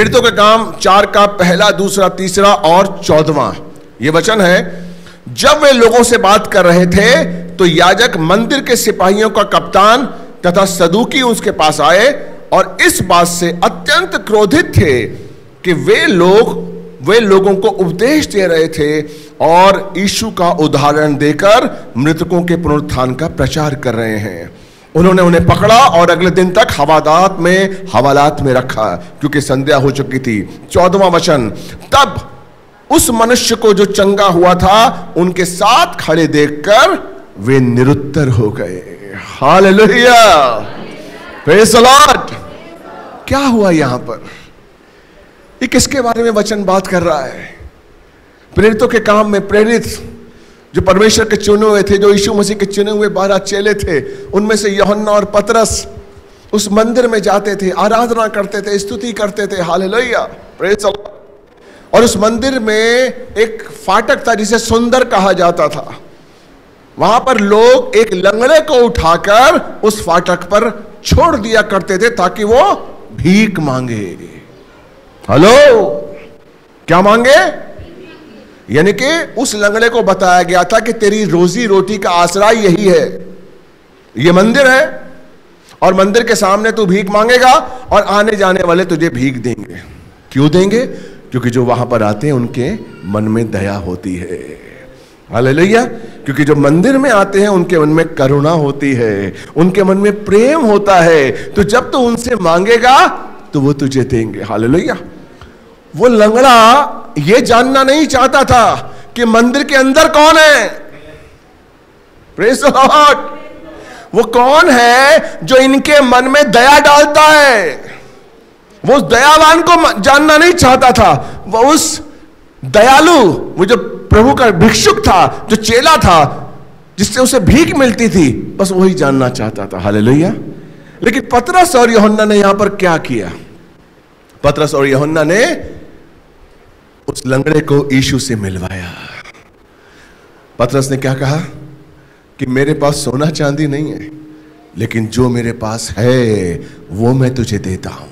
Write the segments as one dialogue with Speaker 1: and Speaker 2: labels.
Speaker 1: प्रेरितों का काम चार का पहला, दूसरा, तीसरा और चौदवा ये वचन है, जब वे लोगों से बात कर रहे थे तो याजक मंदिर के सिपाहियों का कप्तान तथा सदुकी उसके पास आए और इस बात से अत्यंत क्रोधित थे कि वे लोग, वे लोगों को उपदेश दे रहे थे और यीशु का उदाहरण देकर मृतकों के पुनरुत्थान का प्रचार कर रहे हैं। उन्होंने उन्हें पकड़ा और अगले दिन तक हवादात में, हवालात में रखा, क्योंकि संध्या हो चुकी थी। चौदवा वचन, तब उस मनुष्य को जो चंगा हुआ था, उनके साथ खड़े देखकर वे निरुत्तर हो गए। द लॉर्ड क्या हुआ यहाँ पर? ये किसके बारे में वचन बात कर रहा है? प्रेरितों के काम में प्रेरित जो परमेश्वर के चुने हुए थे, जो यीशु मसीह के चुने हुए बारह चेले थे, उनमें से यौहन्ना और पतरस उस मंदिर में जाते थे, आराधना करते थे, स्तुति करते थे। हालेलुया प्रेज और उस मंदिर में एक फाटक था, जिसे सुंदर कहा जाता था। वहाँ पर लोग एक लंगड़े को उठाकर उस फाटक पर छोड़ दिया करते थे, ताकि वो भीख मांगे। हेलो, क्या मांगे? यानी कि उस लंगड़े को बताया गया था कि तेरी रोजी रोटी का आसरा यही है। ये मंदिर है और मंदिर के सामने तू भीख मांगेगा और आने जाने वाले तुझे भीख देंगे। क्यों देंगे? क्योंकि जो वहाँ पर आते हैं, उनके मन में दया होती है। हालेलुया। क्योंकि जो मंदिर में आते हैं, उनके मन में करुणा होती है, उनके मन में प्रेम होता है। तो जब तू तो उनसे मांगेगा तो वो तुझे देंगे। हालेलुया। वो लंगड़ा ये जानना नहीं चाहता था कि मंदिर के अंदर कौन है। प्रेज लॉर्ड वो कौन है जो इनके मन में दया डालता है। वो उस दयावान को जानना नहीं चाहता था। वो उस दयालु, वो जो प्रभु का भिक्षुक था, जो चेला था, जिससे उसे भीख मिलती थी, बस वही जानना चाहता था। हालेलुया लेकिन पतरस और योहन्ना ने यहाँ पर क्या किया? पतरस और योहन्ना ने उस लंगड़े को यीशु से मिलवाया। पतरस ने क्या कहा? कि मेरे पास सोना चांदी नहीं है, लेकिन जो मेरे पास है, वो मैं तुझे देता हूँ।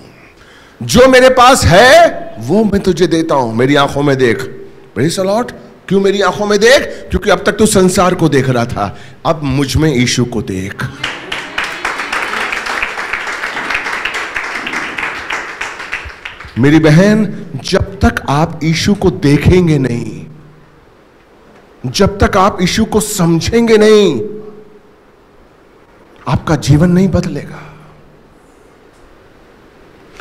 Speaker 1: जो मेरे पास है, वो मैं तुझे देता हूँ। मेरी आँखों में देख। लॉर्ड क्यों मेरी आँखों में देख? क्योंकि अब तक तू संसार को देख रहा था। अब मुझमें यीशु को देख। मेरी बहन, जब तक आप यीशु को देखेंगे नहीं, जब तक आप यीशु को समझेंगे नहीं, आपका जीवन नहीं बदलेगा।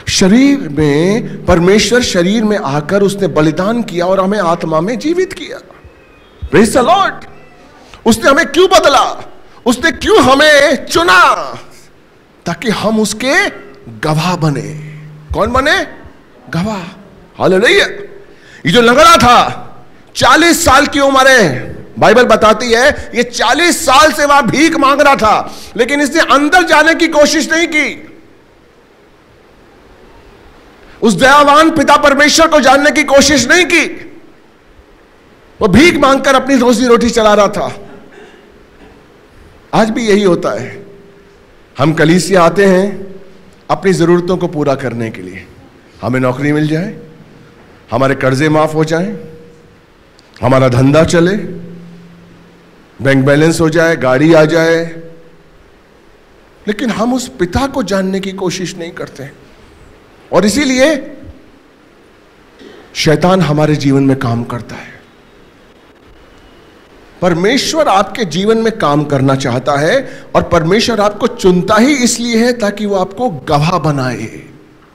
Speaker 1: शरीर में, परमेश्वर शरीर में आकर उसने बलिदान किया और हमें आत्मा में जीवित किया। लॉर्ड उसने हमें क्यों बदला? उसने क्यों हमें चुना? ताकि हम उसके गवाह बने। कौन बने? गवाह। हालेलुया। ये जो लंगड़ा था, चालीस साल की उम्र है। बाइबल बताती है, ये चालीस साल से वह भीख मांग रहा था, लेकिन इसने अंदर जाने की कोशिश नहीं की। उस दयावान पिता परमेश्वर को जानने की कोशिश नहीं की। वो भीख मांगकर अपनी रोजी रोटी चला रहा था। आज भी यही होता है। हम कलीसिया आते हैं अपनी जरूरतों को पूरा करने के लिए। हमें नौकरी मिल जाए हमारे कर्जे माफ़ हो जाएँ, हमारा धंधा चले बैंक बैलेंस हो जाए गाड़ी आ जाए। लेकिन हम उस पिता को जानने की कोशिश नहीं करते और इसीलिए शैतान हमारे जीवन में काम करता है। परमेश्वर आपके जीवन में काम करना चाहता है और परमेश्वर आपको चुनता ही इसलिए है ताकि वो आपको गवाह बनाए।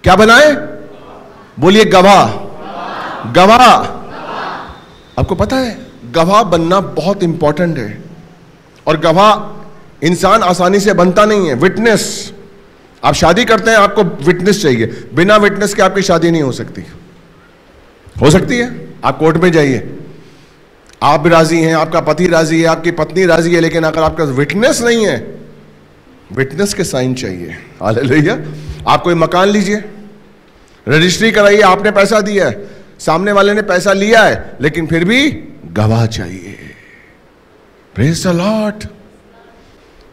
Speaker 1: क्या बनाए? बोलिए गवाह। गवाह। आपको पता है, गवाह बनना बहुत इंपॉर्टेंट है। और गवाह इंसान आसानी से बनता नहीं है। विटनेस आप शादी करते हैं, आपको विटनेस चाहिए। बिना विटनेस के आपकी शादी नहीं हो सकती। हो सकती है? आप कोर्ट में जाइए। आप भी राज़ी हैं, आपका पति राज़ी है, आपकी पत्नी राज़ी है, लेकिन अगर आपका विटनेस नहीं है विटनेस के साइन चाहिए। आप कोई मकान लीजिए। रजिस्ट्री कराइए आपने पैसा दिया है। सामने वाले ने पैसा लिया है, लेकिन फिर भी गवाह चाहिए। द लॉर्ड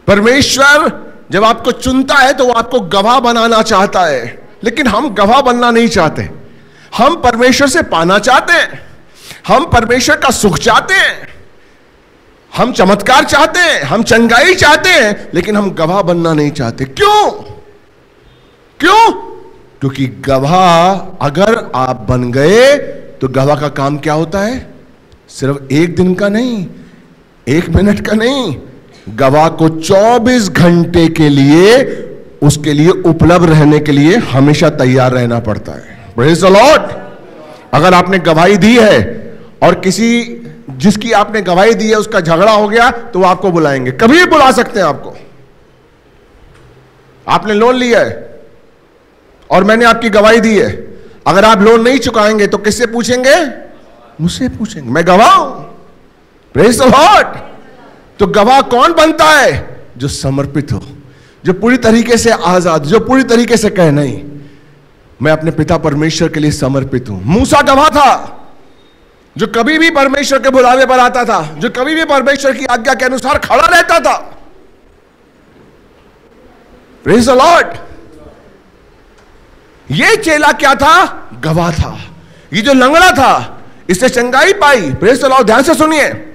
Speaker 1: परमेश्वर जब आपको चुनता है तो वो आपको गवाह बनाना चाहता है। लेकिन हम गवाह बनना नहीं चाहते। हम परमेश्वर से पाना चाहते हैं। हम परमेश्वर का सुख चाहते हैं। हम चमत्कार चाहते हैं, हम चंगाई चाहते हैं, लेकिन हम गवाह बनना नहीं चाहते। क्यों? क्यों? क्योंकि गवाह अगर आप बन गए तो गवाह का काम क्या होता है? सिर्फ़ एक दिन का नहीं, एक मिनट का नहीं। गवाह को 24 घंटे के लिए, उसके लिए उपलब्ध रहने के लिए हमेशा तैयार रहना पड़ता है। लॉर्ड अगर आपने गवाही दी है, और किसी, जिसकी आपने गवाही दी है, उसका झगड़ा हो गया तो वो आपको बुलाएँगे। कभी बुला सकते हैं आपको। आपने लोन लिया है। और मैंने आपकी गवाही दी है। अगर आप लोन नहीं चुकाएँगे तो किससे पूछेंगे? मुझसे पूछेंगे। मैं गवाह हूँ। प्रेज लॉर्ड तो गवाह कौन बनता है? जो समर्पित हो, जो पूरी तरीके से आज़ाद, जो पूरी तरीके से कहे नहीं। मैं अपने पिता परमेश्वर के लिए समर्पित हूँ। मूसा गवाह था, जो कभी भी परमेश्वर के बुलावे पर आता था, जो कभी भी परमेश्वर की आज्ञा के अनुसार खड़ा रहता था। प्रेज लॉर्ड ये चेला क्या था? गवाह था। ये जो लंगड़ा था, इससे चंगाई पाई। प्रेज लॉर्ड ध्यान से सुनिए।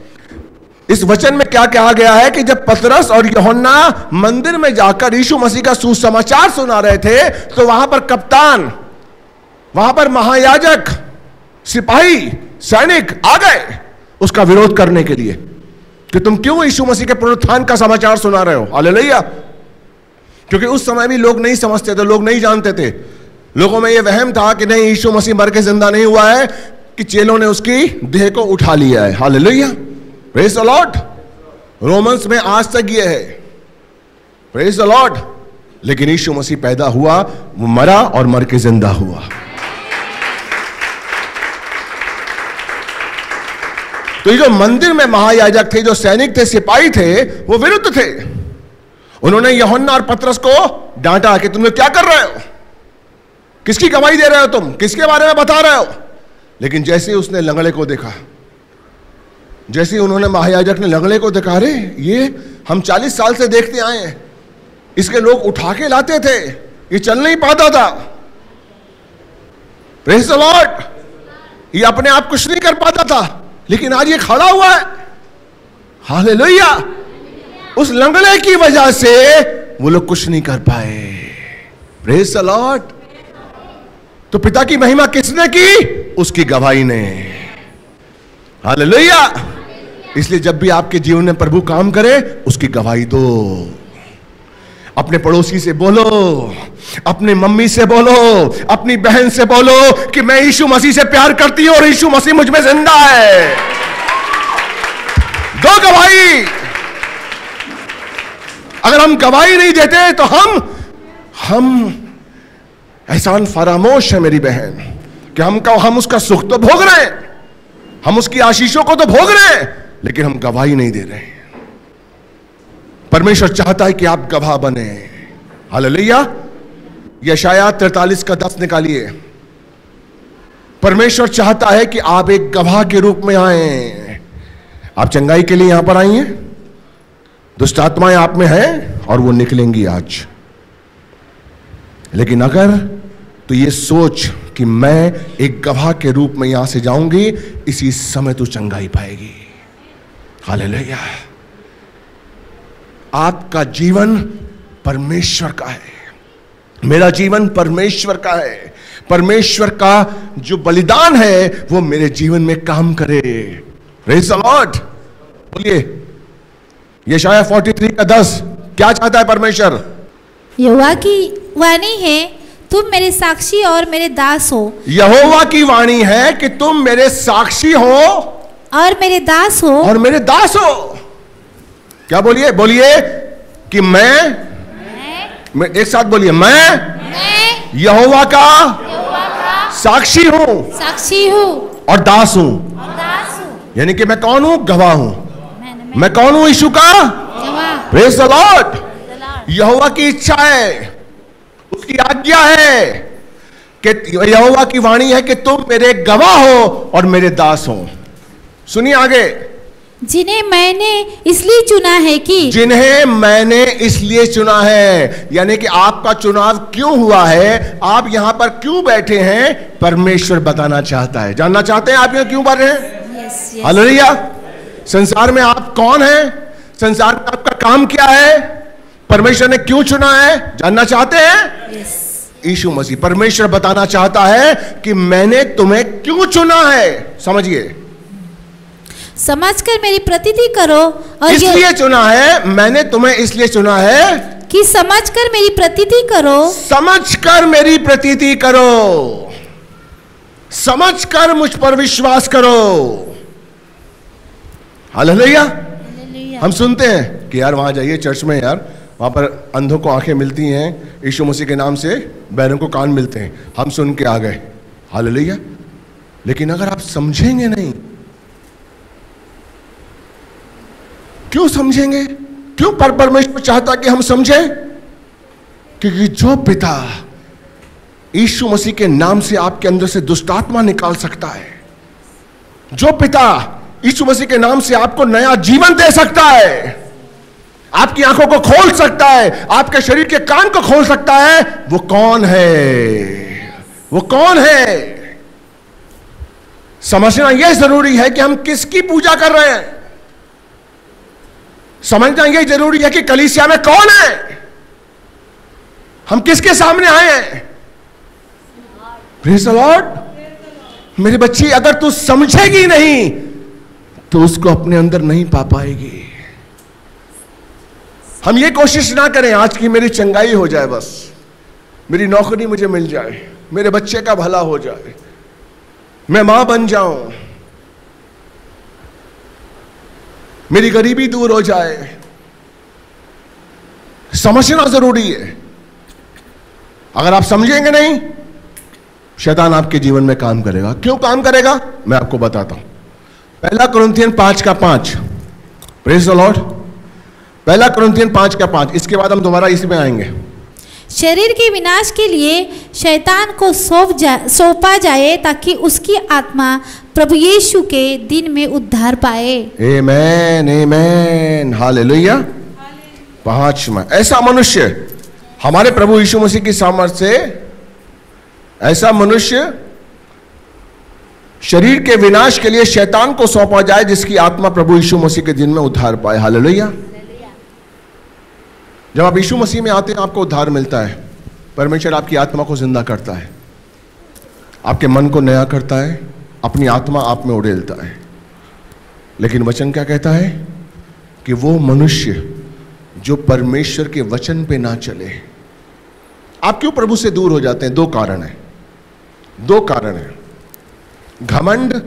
Speaker 1: इस वचन में क्या कहा गया है कि जब पतरस और यहोन्ना मंदिर में जाकर यीशु मसीह का सुसमाचार सुना रहे थे तो वहाँ पर कप्तान, वहाँ पर महायाजक, सिपाही, सैनिक आ गए उसका विरोध करने के लिए कि तुम क्यों यीशु मसीह के पुनरुत्थान का समाचार सुना रहे हो? हालेलुया। क्योंकि उस समय भी लोग नहीं समझते थे, लोग नहीं जानते थे। लोगों में यह वहम था कि नहीं, यीशु मसीह मर के ज़िंदा नहीं हुआ है, कि चेलों ने उसकी देह को उठा लिया है। Hallelujah. Praise the Lord Romans में आज तक यह है। द लॉर्ड लेकिन यीशु मसीह पैदा हुआ, वो मरा और मर के ज़िंदा हुआ। तो ये जो मंदिर में महायाजक थे, जो सैनिक थे, सिपाही थे, वो विरुद्ध थे। उन्होंने यहोन्ना और पत्रस को डांटा कि तुम क्या कर रहे हो? किसकी गवाही दे रहे हो तुम? किसके बारे में बता रहे हो? लेकिन जैसे ही उसने लंगड़े को देखा, जैसे ही उन्होंने महायाजक ने लंगड़े को देखा, अरे, ये हम चालीस साल से देखते आए हैं। इसके लोग उठा के लाते थे। ये चल नहीं पाता था। प्रेस लॉर्ड ये अपने आप कुछ नहीं कर पाता था। लेकिन आज ये खड़ा हुआ है। हालेलुया उस लंगड़े की वजह से वो लोग कुछ नहीं कर पाए। प्रेस लॉर्ड तो पिता की महिमा किसने की? उसकी गवाही ने। हालेलुया। इसलिए जब भी आपके जीवन में प्रभु काम करे, उसकी गवाही दो। अपने पड़ोसी से बोलो, अपनी मम्मी से बोलो, अपनी बहन से बोलो कि मैं यीशु मसीह से प्यार करती हूँ और यीशु मसीह मुझमें ज़िंदा है। दो गवाही। अगर हम गवाही नहीं देते तो हम हम एहसान फरामोश है मेरी बहन, कि हम का हम उसका सुख तो भोग रहे हैं। हम उसकी आशीषों को तो भोग रहे हैं, लेकिन हम गवाही नहीं दे रहे हैं। परमेश्वर चाहता है कि आप गवाह बने। हालेलुया। यशाया तैतालीस का दस निकालिए। परमेश्वर चाहता है कि आप एक गवाह के रूप में आए। आप चंगाई के लिए यहाँ पर आई हैं दुष्ट आत्माएँ आप में हैं और वो निकलेंगी आज। लेकिन अगर तो ये सोच कि मैं एक गवाह के रूप में यहाँ से जाऊँगी, इसी समय तू चंगाई पाएगी। हालेलुया। आपका जीवन परमेश्वर का है। मेरा जीवन परमेश्वर का है। परमेश्वर का जो बलिदान है, वो मेरे जीवन में काम करे। लॉर्ड बोलिए ये शायद फोर्टी थ्री का दस, क्या चाहता है परमेश्वर?
Speaker 2: यहोवा की वाणी है तुम मेरे साक्षी और मेरे दास हो।
Speaker 1: यहोवा की वाणी है कि तुम मेरे साक्षी हो
Speaker 2: और मेरे दास हो।
Speaker 1: और मेरे दास हो। क्या बोलिए? बोलिए कि मैं, मैं एक साथ बोलिए मैं,
Speaker 2: मैं
Speaker 1: यहोवा का,
Speaker 2: का
Speaker 1: साक्षी हूँ।
Speaker 2: साक्षी हूँ।
Speaker 1: और दास हूँ।
Speaker 2: हूँ।
Speaker 1: यानी कि मैं कौन हूँ? गवाह हूँ।
Speaker 2: मैं,
Speaker 1: कौन हूँ? यीशु का प्रेज द लॉर्ड. यहोवा की इच्छा है उसकी आज्ञा है कि यहोवा की वाणी है कि तुम मेरे गवाह हो और मेरे दास हो। सुनिए आगे।
Speaker 2: जिन्हें मैंने इसलिए चुना है कि
Speaker 1: जिन्हें मैंने इसलिए चुना है यानी कि आपका चुनाव क्यों हुआ है आप यहाँ पर क्यों बैठे हैं परमेश्वर बताना चाहता है। जानना चाहते हैं आप यहाँ क्यों बैठे हैं? हालेलुया संसार में आप कौन हैं? संसार में आपका काम क्या है? परमेश्वर ने क्यों चुना है? जानना चाहते हैं? यीशु मसीह परमेश्वर बताना चाहता है कि मैंने तुम्हें क्यों चुना है? समझिए।
Speaker 2: समझकर मेरी प्रतीति करो और
Speaker 1: इसलिए चुना है? मैंने तुम्हें इसलिए चुना है
Speaker 2: कि समझकर मेरी प्रतीति करो।
Speaker 1: समझकर मेरी प्रतीति करो। समझकर मुझ पर विश्वास करो। हालेलुया। हम सुनते हैं कि यार वहाँ जाइए चर्च में यार। वहाँ पर अंधों को आँखें मिलती हैं, यीशु मसीह के नाम से बैरों को कान मिलते हैं। हम सुन के आ गए। हालेलुया। लेकिन अगर आप समझेंगे नहीं, क्यों समझेंगे? क्यों पर परमेश्वर चाहता कि हम समझें? क्योंकि जो पिता यीशु मसीह के नाम से आपके अंदर से दुष्टात्मा निकाल सकता है, जो पिता यीशु मसीह के नाम से आपको नया जीवन दे सकता है। आपकी आँखों को खोल सकता है, आपके शरीर के कान को खोल सकता है। वो कौन है? वो कौन है? समझना यह ज़रूरी है कि हम किसकी पूजा कर रहे हैं। समझना यह ज़रूरी है कि कलीसिया में कौन है? हम किसके सामने आए हैं? प्रेज लॉर्ड मेरी बच्ची, अगर तू समझेगी नहीं तो उसको अपने अंदर नहीं पा पाएगी। हम ये कोशिश ना करें आज की मेरी चंगाई हो जाए बस। मेरी नौकरी मुझे मिल जाए। मेरे बच्चे का भला हो जाए। मैं माँ बन जाऊँ। मेरी गरीबी दूर हो जाए। समझना ज़रूरी है। अगर आप समझेंगे नहीं, शैतान आपके जीवन में काम करेगा। क्यों काम करेगा? मैं आपको बताता हूँ। पहला क्रंथियन पाँच का पाँच। द लॉर्ड पहला क्रंथियन पाँच का पाँच। इसके बाद हम दोबारा इसमें आएँगे।
Speaker 2: शरीर के विनाश के लिए शैतान को सौंप जा सौंपा जाए ताकि उसकी आत्मा प्रभु यीशु के दिन में उद्धार पाए।
Speaker 1: आमेन आमेन हालेलुया पांचवा ऐसा मनुष्य हमारे प्रभु यीशु मसीह की सामर्थ्य से ऐसा मनुष्य शरीर के विनाश के लिए शैतान को सौंपा जाए जिसकी आत्मा प्रभु यीशु मसीह के दिन में उद्धार पाए। हालेलुया जब आप यीशु मसीह में आते हैं, आपको उद्धार मिलता है। परमेश्वर आपकी आत्मा को ज़िंदा करता है। आपके मन को नया करता है। अपनी आत्मा आप में उड़ेलता है। लेकिन वचन क्या कहता है? कि वो मनुष्य जो परमेश्वर के वचन पे ना चले। आप क्यों प्रभु से दूर हो जाते हैं? दो कारण है। दो कारण है। घमंड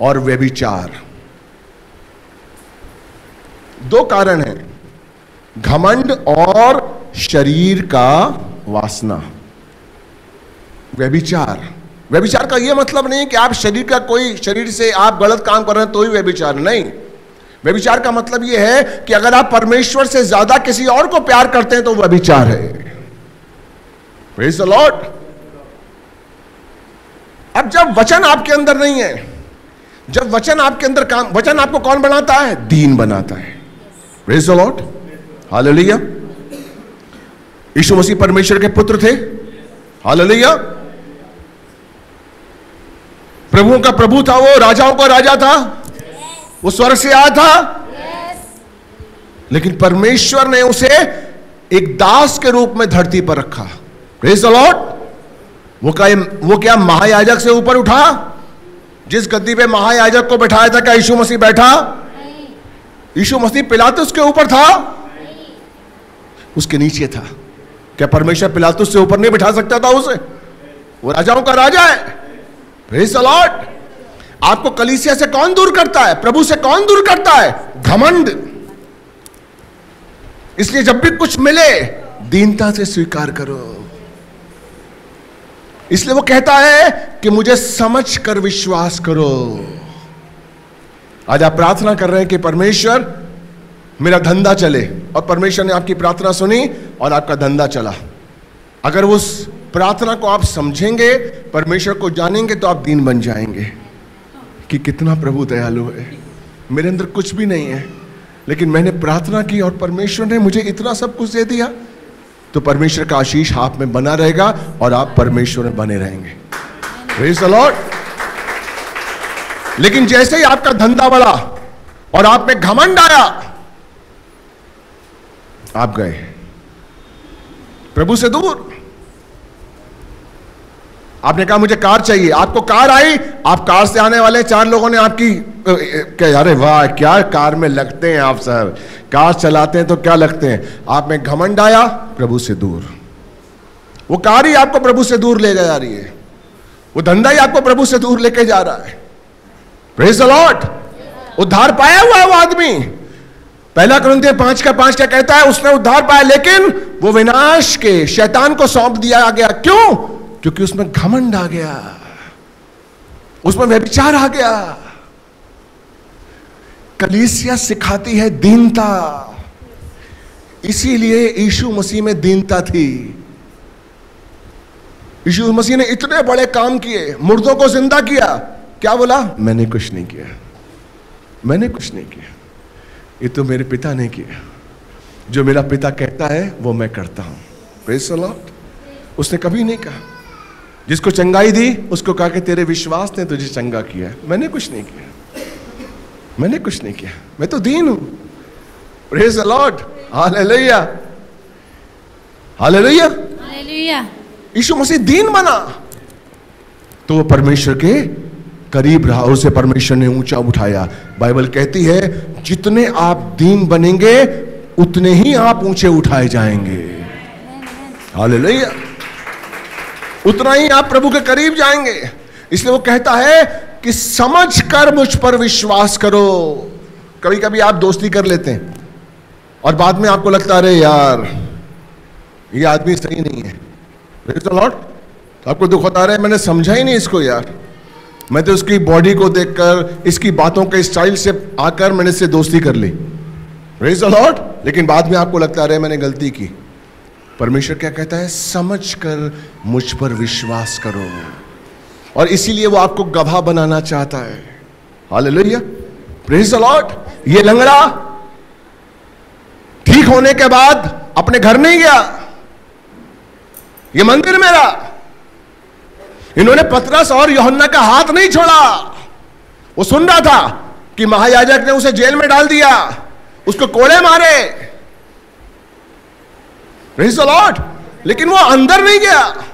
Speaker 1: और व्यभिचार। दो कारण है। घमंड और शरीर का वासना। व्यभिचार। व्यभिचार का यह मतलब नहीं कि आप शरीर का कोई, शरीर से आप गलत काम कर रहे हैं तो ही व्यभिचार। नहीं। व्यभिचार का मतलब यह है कि अगर आप परमेश्वर से ज़्यादा किसी और को प्यार करते हैं तो व्यभिचार है। लॉर्ड अब जब वचन आपके अंदर नहीं है, जब वचन आपके अंदर काम, वचन आपको कौन बनाता है? दीन बनाता है। Praise Lord hallelujah. यीशु मसीह परमेश्वर के पुत्र थे। हालेलुया। प्रभुओं का प्रभु था वो, राजाओं का राजा था। वो स्वर्ग से आया था। लेकिन परमेश्वर ने उसे एक दास के रूप में धरती पर रखा। लॉर्ड वो क्या वो क्या महायाजक से ऊपर उठा? जिस गद्दी पे महायाजक को बैठाया था, क्या यीशु मसीह बैठा? यीशु मसीह पिलातुस के ऊपर था। उसके नीचे था। क्या परमेश्वर पिलातुस से ऊपर नहीं बिठा सकता था उसे? वो राजाओं का राजा है। द आपको कलीसिया से कौन दूर करता है? प्रभु से कौन दूर करता है? घमंड। इसलिए जब भी कुछ मिले, दीनता से स्वीकार करो। इसलिए वो कहता है कि मुझे समझ कर विश्वास करो। आज आप प्रार्थना कर रहे हैं कि परमेश्वर मेरा धंधा चले और परमेश्वर ने आपकी प्रार्थना सुनी और आपका धंधा चला। अगर उस प्रार्थना को आप समझेंगे, परमेश्वर को जानेंगे तो आप दीन बन जाएँगे। कि कितना प्रभु दयालु है। मेरे अंदर कुछ भी नहीं है, लेकिन मैंने प्रार्थना की और परमेश्वर ने मुझे इतना सब कुछ दे दिया तो परमेश्वर का आशीष आप में बना रहेगा और आप परमेश्वर में बने रहेंगे। Lord. लेकिन जैसे ही आपका धंधा बढ़ा और आप में घमंड आया आप गए। प्रभु से दूर। आपने कहा मुझे कार चाहिए। आपको कार आई? आप कार से आने वाले चार लोगों ने आपकी क्या अरे वाह, क्या कार में लगते हैं आप सर कार चलाते हैं तो क्या लगते हैं? आप में घमंड आया, प्रभु से दूर। वो कार ही आपको प्रभु से दूर ले जा रही है। वो धंधा ही आपको प्रभु से दूर लेके जा रहा है। प्रेज उद्धार पाया हुआ है वो आदमी। पहला क्रंथिय पाँच का पाँच क्या कहता है? उसने उद्धार पाया, लेकिन वो विनाश के शैतान को सौंप दिया गया। क्यों? क्योंकि उसमें घमंड आ गया। उसमें व्यभिचार आ गया। कलीसिया सिखाती है दीनता। इसीलिए यीशु मसीह में दीनता थी। यीशु मसीह ने इतने बड़े काम किए, मुर्दों को ज़िंदा किया। क्या बोला? मैंने कुछ नहीं किया। मैंने कुछ नहीं किया। ये तो मेरे पिता ने किया जो मेरा पिता कहता है वो मैं करता हूँ। Praise the Lord. उसने कभी नहीं कहा। जिसको चंगाई दी उसको कहा कि तेरे विश्वास ने तुझे चंगा किया है। मैंने कुछ नहीं किया। मैंने कुछ नहीं किया। मैं तो दीन हूँ। Praise the Lord hallelujah hallelujah
Speaker 2: hallelujah
Speaker 1: यीशु मसीह दीन बना। तो वो परमेश्वर के करीब रहा। और उसे परमेश्वर ने ऊँचा उठाया। बाइबल कहती है, जितने आप दीन बनेंगे, उतने ही आप ऊँचे उठाए जाएँगे। हालेलुया। उतना ही आप प्रभु के करीब जाएँगे। इसलिए वो कहता है कि समझ कर मुझ पर विश्वास करो। कभी कभी आप दोस्ती कर लेते हैं और बाद में आपको लगता है यार, ये आदमी सही नहीं है। The तो आपको दुख होता रहा है मैंने समझा ही नहीं इसको यार। मैं तो उसकी बॉडी को देखकर, इसकी बातों के स्टाइल से आकर मैंने इससे दोस्ती कर ली। The Lord. लेकिन बाद में आपको लगता रहे मैंने गलती की। परमेश्वर क्या कहता है? समझ कर मुझ पर विश्वास करो। और इसीलिए वो आपको गवाह बनाना चाहता है। हालेलुया प्रेज द लॉर्ड ये लंगड़ा ठीक होने के बाद अपने घर नहीं गया। ये मंदिर मेरा। इन्होंने पतरस और योहन्ना का हाथ नहीं छोड़ा। वो सुन रहा था कि महायाजक ने उसे जेल में डाल दिया। उसको कोड़े मारे। Lord. लेकिन वो अंदर नहीं गया।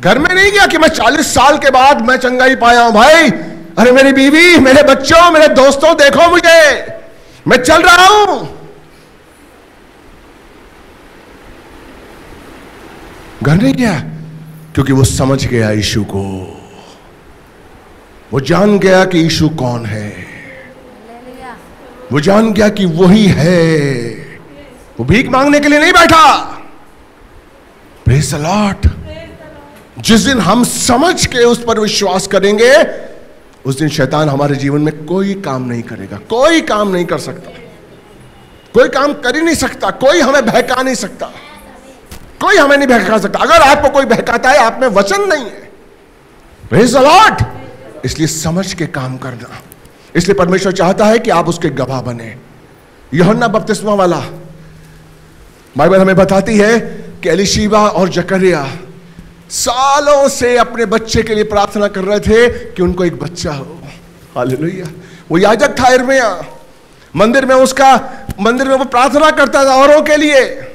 Speaker 1: घर में नहीं गया कि मैं 40 साल के बाद मैं चंगाई पाया हूँ, भाई। अरे मेरी बीवी, मेरे बच्चों, मेरे दोस्तों, देखो मुझे। मैं चल रहा हूँ। घर नहीं गया। क्योंकि वो समझ गया यीशु को। वो जान गया कि यीशु कौन है। वो जान गया कि वही है। वो भीख मांगने के लिए नहीं बैठा। प्रेज द जिस दिन हम समझ के उस पर विश्वास करेंगे, उस दिन शैतान हमारे जीवन में कोई काम नहीं करेगा, कोई काम नहीं कर सकता। कोई काम कर ही नहीं सकता, कोई हमें बहका नहीं सकता। कोई हमें नहीं बहका सकता। अगर आपको कोई बहकाता है, आप में वचन नहीं है। द इसलिए समझ के काम करना। इसलिए परमेश्वर चाहता है कि आप उसके गवाह बने। यूहन्ना बपतिस्मा वाला। बाइबल हमें बताती है कि एलिशीबा और जकरिया सालों से अपने बच्चे के लिए प्रार्थना कर रहे थे कि उनको एक बच्चा हो। हालेलुया। वो याजक था इर्मिया मंदिर में उसका, मंदिर में वो प्रार्थना करता था औरों के लिए।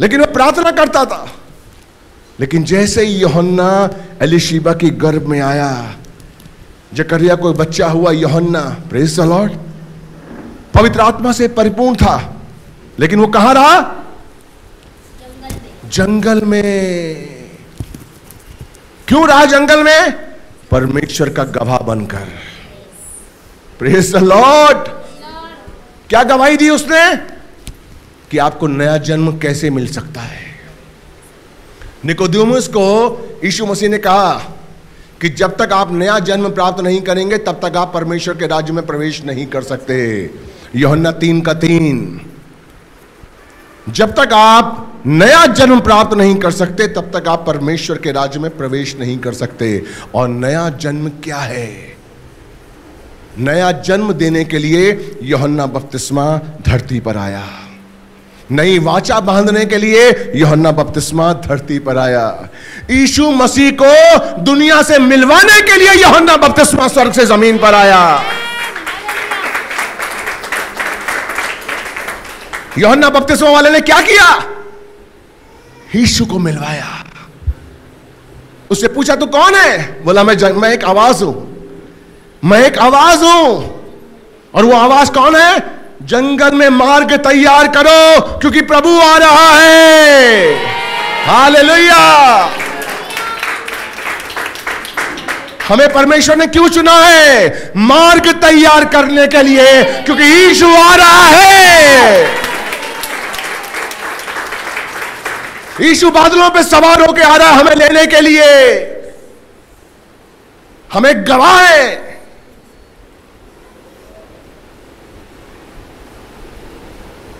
Speaker 1: लेकिन वो प्रार्थना करता था। लेकिन जैसे ही योहन्ना एलिशीबा की गर्भ में आया, जकरिया को बच्चा हुआ योहन्ना प्रेस द लॉर्ड पवित्र आत्मा से परिपूर्ण था। लेकिन वो कहाँ रहा? जंगल में। क्यों रहा जंगल में? परमेश्वर का गवाह बनकर। प्रेस द लॉर्ड क्या गवाही दी उसने? कि आपको नया जन्म कैसे मिल सकता है। निकोदियमुस को यीशु मसीह ने कहा कि जब तक आप नया जन्म प्राप्त नहीं करेंगे, तब तक आप परमेश्वर के राज्य में प्रवेश नहीं कर सकते। योहन्ना तीन का तीन। जब तक आप नया जन्म प्राप्त नहीं कर सकते, तब तक आप परमेश्वर के राज्य में प्रवेश नहीं कर सकते। और नया जन्म क्या है? नया जन्म देने के लिए योहन्ना बपतिस्मा धरती पर आया। नई वाचा बांधने के लिए योहन्ना बपतिस्मा धरती पर आया। यीशु मसीह को दुनिया से मिलवाने के लिए योहन्ना बपतिस्मा स्वर्ग से ज़मीन पर आया। योहन्ना बपतिस्मा वाले ने क्या किया? यीशु को मिलवाया। उससे पूछा, तू कौन है? बोला, मैं मैं एक आवाज़ हूँ। मैं एक आवाज़ हूँ। और वो आवाज़ कौन है? जंगल में मार्ग तैयार करो, क्योंकि प्रभु आ रहा है। हालेलुया। हमें परमेश्वर ने क्यों चुना है? मार्ग तैयार करने के लिए, क्योंकि यीशु आ रहा है। यीशु बादलों पे सवार होकर आ रहा है हमें लेने के लिए। हमें गवाह है।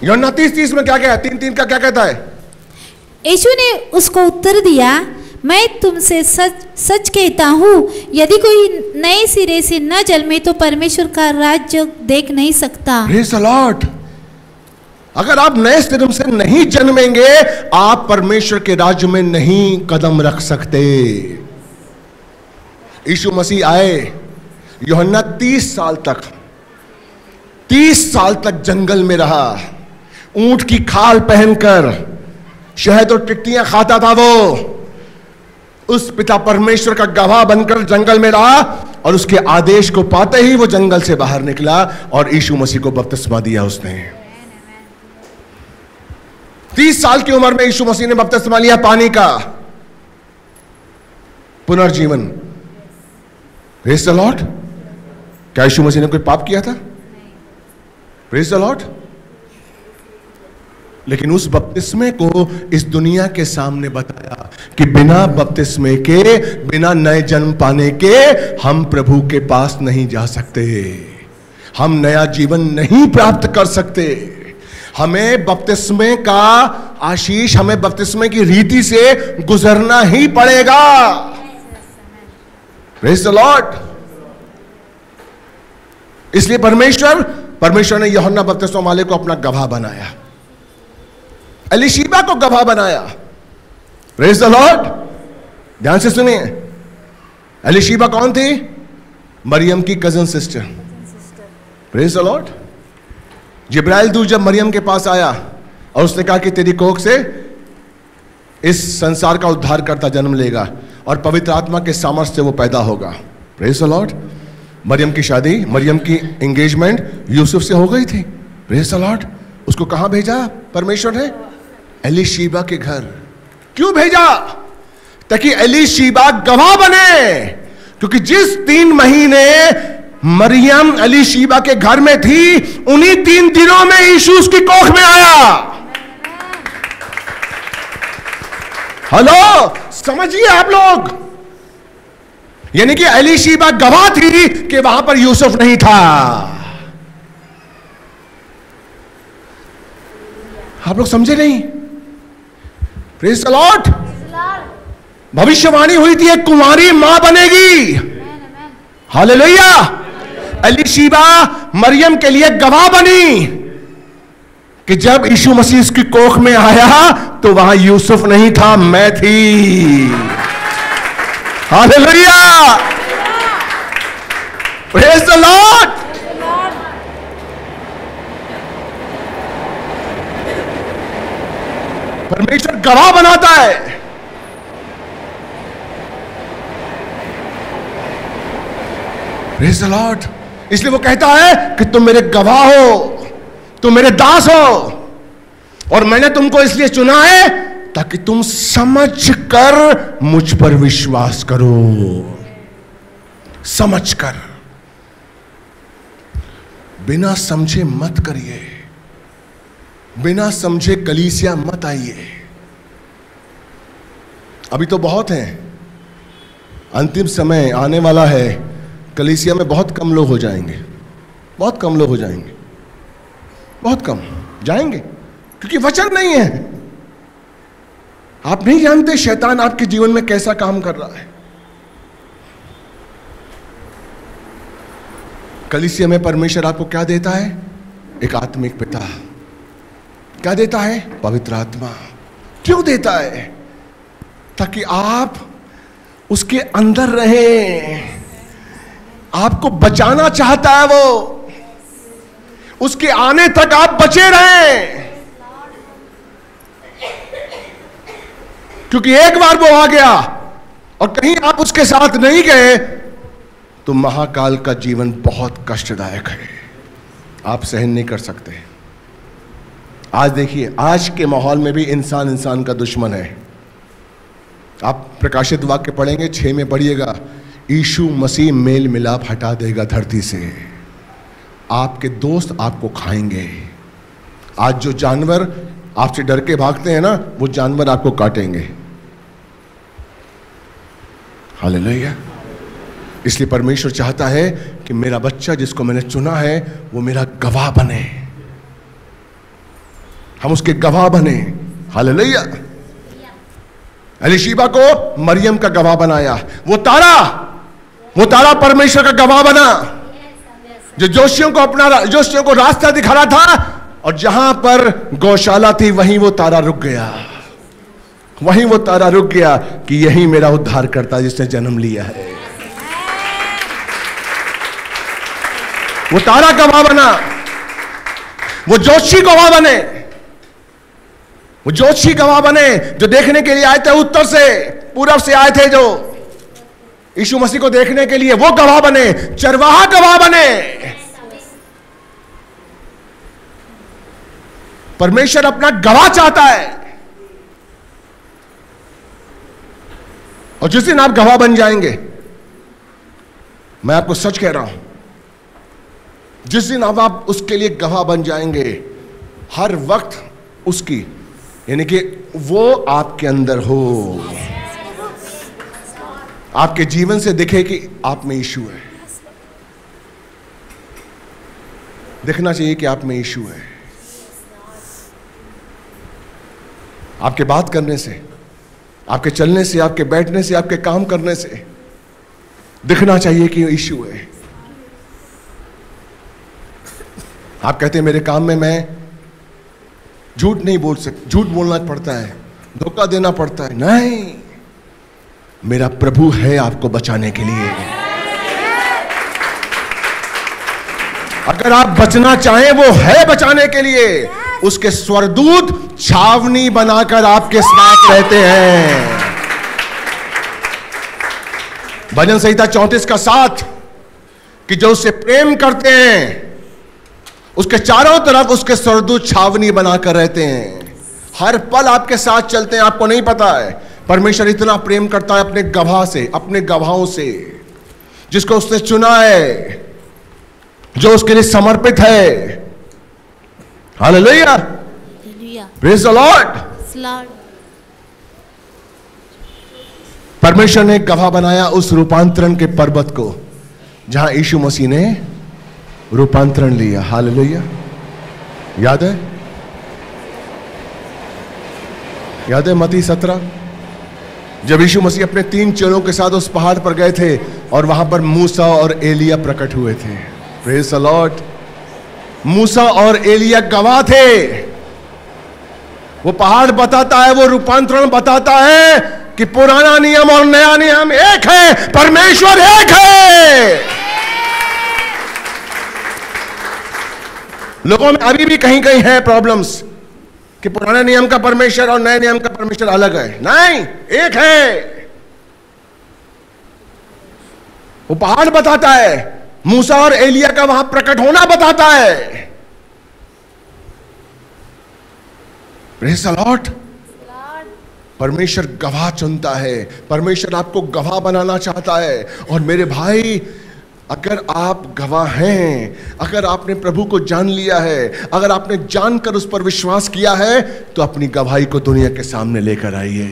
Speaker 1: योना तीस तीस में क्या क्या है तीन तीन का क्या कहता है
Speaker 2: यीशु ने उसको उत्तर दिया मैं तुमसे सच सच कहता हूँ यदि कोई नए सिरे से न जन्मे तो परमेश्वर का राज्य देख नहीं सकता।
Speaker 1: अगर आप नए सिरम से नहीं जन्मेंगे आप परमेश्वर के राज्य में नहीं कदम रख सकते। यीशु मसीह आए योहन्ना तीस साल तक तीस साल तक जंगल में रहा। ऊँट की खाल पहनकर, शहद और टिट्टियाँ खाता था वो। उस पिता परमेश्वर का गवाह बनकर जंगल में रहा और उसके आदेश को पाते ही वो जंगल से बाहर निकला और यीशु मसीह को बपतिस्मा दिया उसने। तीस साल की उम्र में यीशु मसीह ने बपतिस्मा लिया पानी का। पुनर्जीवन। प्रेज द लॉर्ड क्या यीशु मसीह ने कोई पाप किया था? प्रेज द लॉर्ड लेकिन उस बपतिस्मे को इस दुनिया के सामने बताया कि बिना बपतिस्मे के, बिना नए जन्म पाने के हम प्रभु के पास नहीं जा सकते। हम नया जीवन नहीं प्राप्त कर सकते। हमें बपतिस्मे का आशीष, हमें बपतिस्मे की रीति से गुजरना ही पड़ेगा। लॉर्ड इसलिए परमेश्वर परमेश्वर ने योहन्ना बपतिस्मा वाले को अपना गवाह बनाया। अलीशीबा को गवाह बनाया। प्रेज द लॉर्ड ध्यान से सुनिए। अलीशीबा कौन थी? मरियम की cousin sister praise the Lord जिब्राइल दूर जब मरियम के पास आया और उसने कहा कि तेरी कोख से इस संसार का उद्धार करता जन्म लेगा और पवित्र आत्मा के सामर्थ्य से वो पैदा होगा। प्रेज द लॉर्ड मरियम की शादी, मरियम की एंगेजमेंट यूसुफ से हो गई थी। प्रेज द लॉर्ड उसको कहाँ भेजा? परमेश्वर ने? एलिशीबा के घर। क्यों भेजा? ताकि एलिशीबा गवाह बने। क्योंकि जिस तीन महीने मरियम अलीशीबा के घर में थी, उन्हीं तीन दिनों में यीशु उसकी कोख में आया। हेलो, समझिए आप लोग। यानी कि अलीशीबा गवाह थी कि वहाँ पर यूसुफ नहीं था। आप लोग समझे नहीं? प्रेज लॉर्ड भविष्यवाणी हुई थी, एक कुमारी माँ बनेगी। हालेलुया अलीशीबा मरियम के लिए गवाह बनी। कि जब यीशु मसीह की कोख में आया तो वहाँ यूसुफ नहीं था, मैं थी। हालेलुया प्रेज द लॉर्ड परमेश्वर गवाह बनाता है। लॉर्ड इसलिए वो कहता है कि तुम मेरे गवाह हो, तुम मेरे दास हो, और मैंने तुमको इसलिए चुना है ताकि तुम समझ कर मुझ पर विश्वास करो। समझ कर बिना समझे मत करिए। बिना समझे कलीसिया मत आइए। अभी तो बहुत हैं। अंतिम समय आने वाला है। कलीसिया में बहुत कम लोग हो जाएँगे। बहुत कम लोग हो जाएँगे। बहुत कम। जाएँगे। क्योंकि वचन नहीं है। आप नहीं जानते शैतान आपके जीवन में कैसा काम कर रहा है। कलिसिया में परमेश्वर आपको क्या देता है? एक आत्मिक पिता। क्या देता है? पवित्र आत्मा। क्यों देता है? ताकि आप उसके अंदर रहे। आपको बचाना चाहता है वो। उसके आने तक आप बचे रहें। क्योंकि एक बार वो आ गया और कहीं आप उसके साथ नहीं गए तो महाकाल का जीवन बहुत कष्टदायक है। आप सहन नहीं कर सकते। आज देखिए, आज के माहौल में भी इंसान इंसान का दुश्मन है। आप प्रकाशित वाक्य पढ़ेंगे, छह में पढ़िएगा, ईशु मसीह मेल मिलाप हटा देगा धरती से। आपके दोस्त आपको खाएँगे। आज जो जानवर आपसे डर के भागते हैं ना, वो जानवर आपको काटेंगे। हालेलुया। इसलिए परमेश्वर चाहता है कि मेरा बच्चा जिसको मैंने चुना है, वो मेरा गवाह बने। हम उसके गवाह बने। हालेलुया। अलीशीबा को मरियम का गवाह बनाया। वो तारा वो तारा परमेश्वर का गवाह बना। जो जोशियों को अपना, जोशियों को रास्ता दिखा रहा था, और जहाँ पर गौशाला थी, वहीं वो तारा रुक गया। वहीं वो तारा रुक गया कि यही मेरा उद्धार करता जिसने जन्म लिया है। वो तारा गवाह बना। वो जोशी गवाह बने। वो जोशी गवाह बने, जो देखने के लिए आए थे उत्तर से, पूरब से आए थे जो, यीशु मसीह को देखने के लिए वो गवाह बने, चरवाहा गवाह बने। परमेश्वर अपना गवाह चाहता है। और जिस दिन आप गवाह बन जाएँगे, मैं आपको सच कह रहा हूँ, जिस दिन अब आप उसके लिए गवाह बन जाएँगे, हर वक्त उसकी यानी कि वो आपके अंदर हो। आपके जीवन से दिखे कि आप में इशू है। दिखना चाहिए कि आप में इशू है। आपके बात करने से, आपके चलने से, आपके बैठने से, आपके काम करने से दिखना चाहिए कि इशू है। आप कहते हैं, मेरे काम में मैं झूठ नहीं बोल सकते झूठ बोलना पड़ता है, धोखा देना पड़ता है। नहीं, मेरा प्रभु है आपको बचाने के लिए। अगर आप बचना चाहें, वो है बचाने के लिए। उसके स्वरदूत छावनी बनाकर आपके साथ रहते हैं। भजन संहिता चौंतीस का साथ, कि जो उससे प्रेम करते हैं उसके चारों तरफ़ उसके स्वरदूत छावनी बनाकर रहते हैं। हर पल आपके साथ चलते हैं आपको नहीं पता है। परमेश्वर इतना प्रेम करता है अपने गवाह से अपने गवाहों से जिसको उसने चुना है जो उसके लिए समर्पित है। हालेलुया। प्रेज द लॉर्ड परमेश्वर ने गवाह बनाया उस रूपांतरण के पर्वत को जहाँ यीशु मसीह ने रूपांतरण लिया हाल याद है? याद है मती सत्रह? जब यीशु मसीह अपने तीन चेलों के साथ उस पहाड़ पर गए थे और वहाँ पर मूसा और एलिया प्रकट हुए थे। प्रेज लॉर्ड मूसा और एलिया गवाह थे। वो पहाड़ बताता है, वो रूपांतरण बताता है कि पुराना नियम और नया नियम एक है, परमेश्वर एक है। लोगों में अभी भी कहीं कहीं है प्रॉब्लम्स कि पुराने नियम का परमेश्वर और नए नियम का परमेश्वर अलग है। नहीं, एक है। वो पहाड़ बताता है। मूसा और एलिया का वहाँ प्रकट होना बताता है। लॉर्ड परमेश्वर गवाह चुनता है। परमेश्वर आपको गवाह बनाना चाहता है। और मेरे भाई अगर आप गवाह हैं, अगर आपने प्रभु को जान लिया है, अगर आपने जानकर उस पर विश्वास किया है तो अपनी गवाही को दुनिया के सामने लेकर आइए।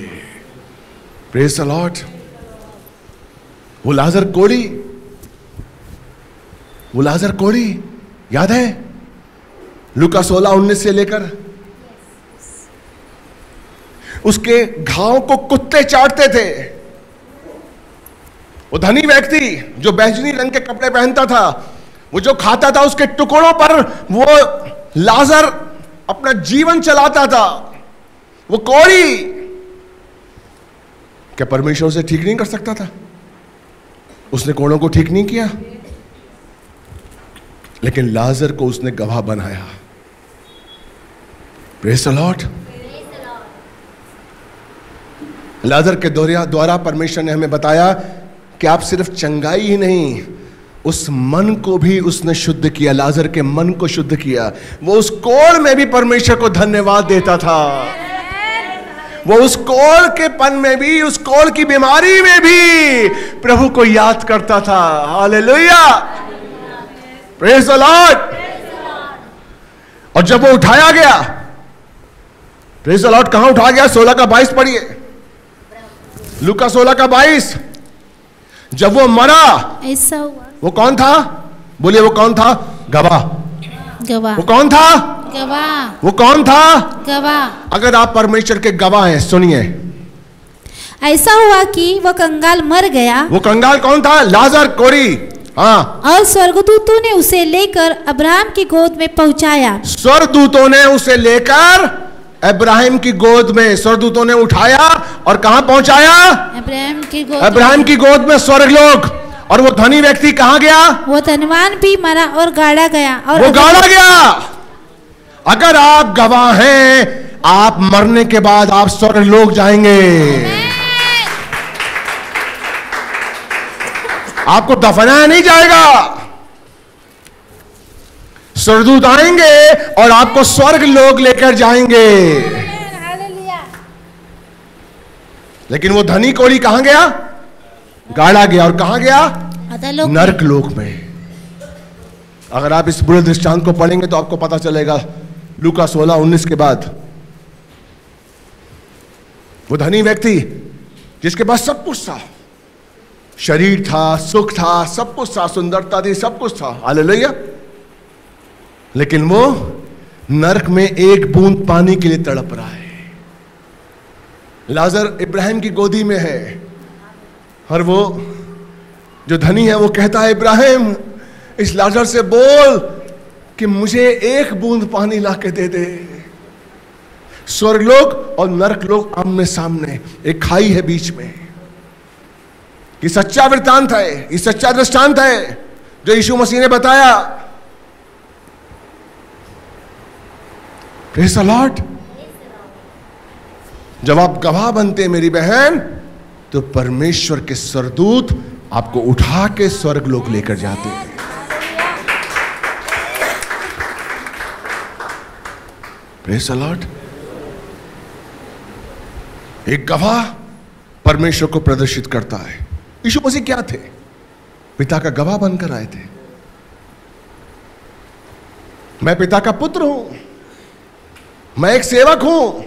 Speaker 1: प्रेस अलॉट वो लाजर कोड़ी। वो लाजर कोड़ी। याद है? लुका सोलह उन्नीस से लेकर। उसके घाव को कुत्ते चाटते थे। वो धनी व्यक्ति जो बैजनी रंग के कपड़े पहनता था, वो जो खाता था उसके टुकड़ों पर वो लाजर अपना जीवन चलाता था। वो कोड़ी क्या परमेश्वर से ठीक नहीं कर सकता था? उसने कोड़ों को ठीक नहीं किया। लेकिन लाजर को उसने गवाह बनाया। प्रेस लॉर्ड लाजर के द्वारा परमेश्वर ने हमें बताया कि आप सिर्फ़ चंगाई ही नहीं, उस मन को भी उसने शुद्ध किया, लाजर के मन को शुद्ध किया। वो उस कोड़ में भी परमेश्वर को धन्यवाद देता था। वो उस कोड़ के पन में भी, उस कोड़ की बीमारी में भी प्रभु को याद करता था। हालेलुया। प्रेज द लॉर्ड और जब वो उठाया गया प्रेज अलॉट कहाँ उठा गया? सोलह का बाईस पढ़िए। लुका सोलह का बाईस। जब वो मरा
Speaker 2: ऐसा हुआ।
Speaker 1: वो कौन था? बोलिए वो कौन था? गवाह।
Speaker 2: गवाह।
Speaker 1: वो कौन था?
Speaker 2: गवाह।
Speaker 1: वो कौन था?
Speaker 2: गवाह।
Speaker 1: अगर आप परमेश्वर के गवाह हैं सुनिए।
Speaker 2: ऐसा हुआ कि वह कंगाल मर गया।
Speaker 1: वो कंगाल कौन था? लाजर कोरी। हाँ।
Speaker 2: और स्वर्गदूतों ने उसे लेकर अब्राहम की गोद में पहुँचाया।
Speaker 1: स्वर्गदूतों ने उसे लेकर अब्राहिम की गोद में स्वर्गदूतों ने उठाया और कहा पहुँचाया?
Speaker 2: अब्राहम की गोद
Speaker 1: अब्राहिम की गोद में स्वर्ग लोग। और वो धनी व्यक्ति कहा गया?
Speaker 2: वो धनवान भी मरा और गाड़ा गया और
Speaker 1: वो गाड़ा गया। अगर आप गवाह हैं आप मरने के बाद आप स्वर्ग लोग जाएँगे। आपको दफनाया नहीं जाएगा। स्वर्गदूत आएँगे और आपको स्वर्ग लोग लेकर जाएँगे। लेकिन वो धनी कोड़ी कहाँ गया? गाड़ा गया और कहा गया? नरक लोक में। अगर आप इस बुरे दृष्टांत को पढ़ेंगे तो आपको पता चलेगा लूका सोलह उन्नीस के बाद। वो धनी व्यक्ति जिसके पास सब कुछ था। शरीर था सुख था सब कुछ था सुंदरता थी सब कुछ था। हालेलुया लेकिन वो नरक में एक बूंद पानी के लिए तड़प रहा है। लाजर इब्राहिम की गोदी में है और वो जो धनी है, वो कहता है, इब्राहिम, इस लाजर से बोल कि मुझे एक बूंद पानी ला के दे। दे स्वर्गलोक और नरक लोग आमने सामने, एक खाई है बीच में। ये सच्चा वृत्तांत है, ये सच्चा दृष्टांत है, जो यीशु मसीह ने बताया लॉर्ड जब आप गवाह बनते हैं, मेरी बहन तो परमेश्वर के सरदूत आपको उठा के स्वर्ग लोग लेकर जाते हैं। प्रेस अलॉट एक गवाह परमेश्वर को प्रदर्शित करता है। यीशु मसीह क्या थे? पिता का गवाह बनकर आए थे। मैं पिता का पुत्र हूँ। मैं एक सेवक हूँ।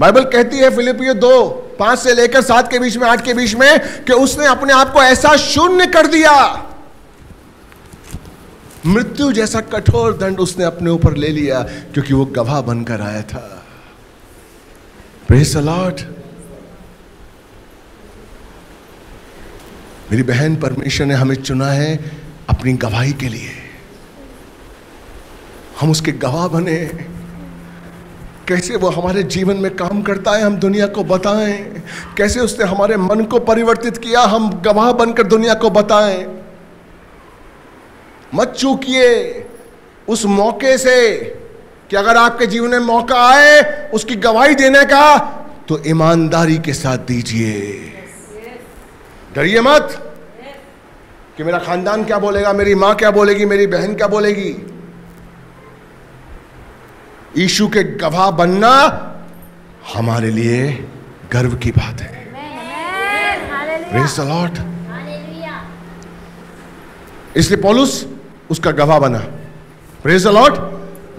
Speaker 1: बाइबल कहती है, फिलिपियो दो, पाँच से लेकर सात के बीच में, आठ के बीच में, कि उसने अपने आप को ऐसा शून्य कर दिया। मृत्यु जैसा कठोर दंड उसने अपने ऊपर ले लिया, क्योंकि वो गवाह बनकर आया था। प्रेस लॉर्ड मेरी बहन परमेश्वर ने हमें चुना है अपनी गवाही के लिए। हम उसके गवाह बने। कैसे वो हमारे जीवन में काम करता है, हम दुनिया को बताएँ। कैसे उसने हमारे मन को परिवर्तित किया, हम गवाह बनकर दुनिया को बताएँ। मत चूकिए उस मौके से कि अगर आपके जीवन में मौका आए उसकी गवाही देने का तो ईमानदारी के साथ दीजिए। डरिए मत कि मेरा खानदान क्या बोलेगा, मेरी माँ क्या बोलेगी, मेरी बहन क्या बोलेगी। ईशु के गवाह बनना हमारे लिए गर्व की बात है। लॉर्ड इसलिए पॉलुस उसका गवाह बना। प्रेज लॉर्ड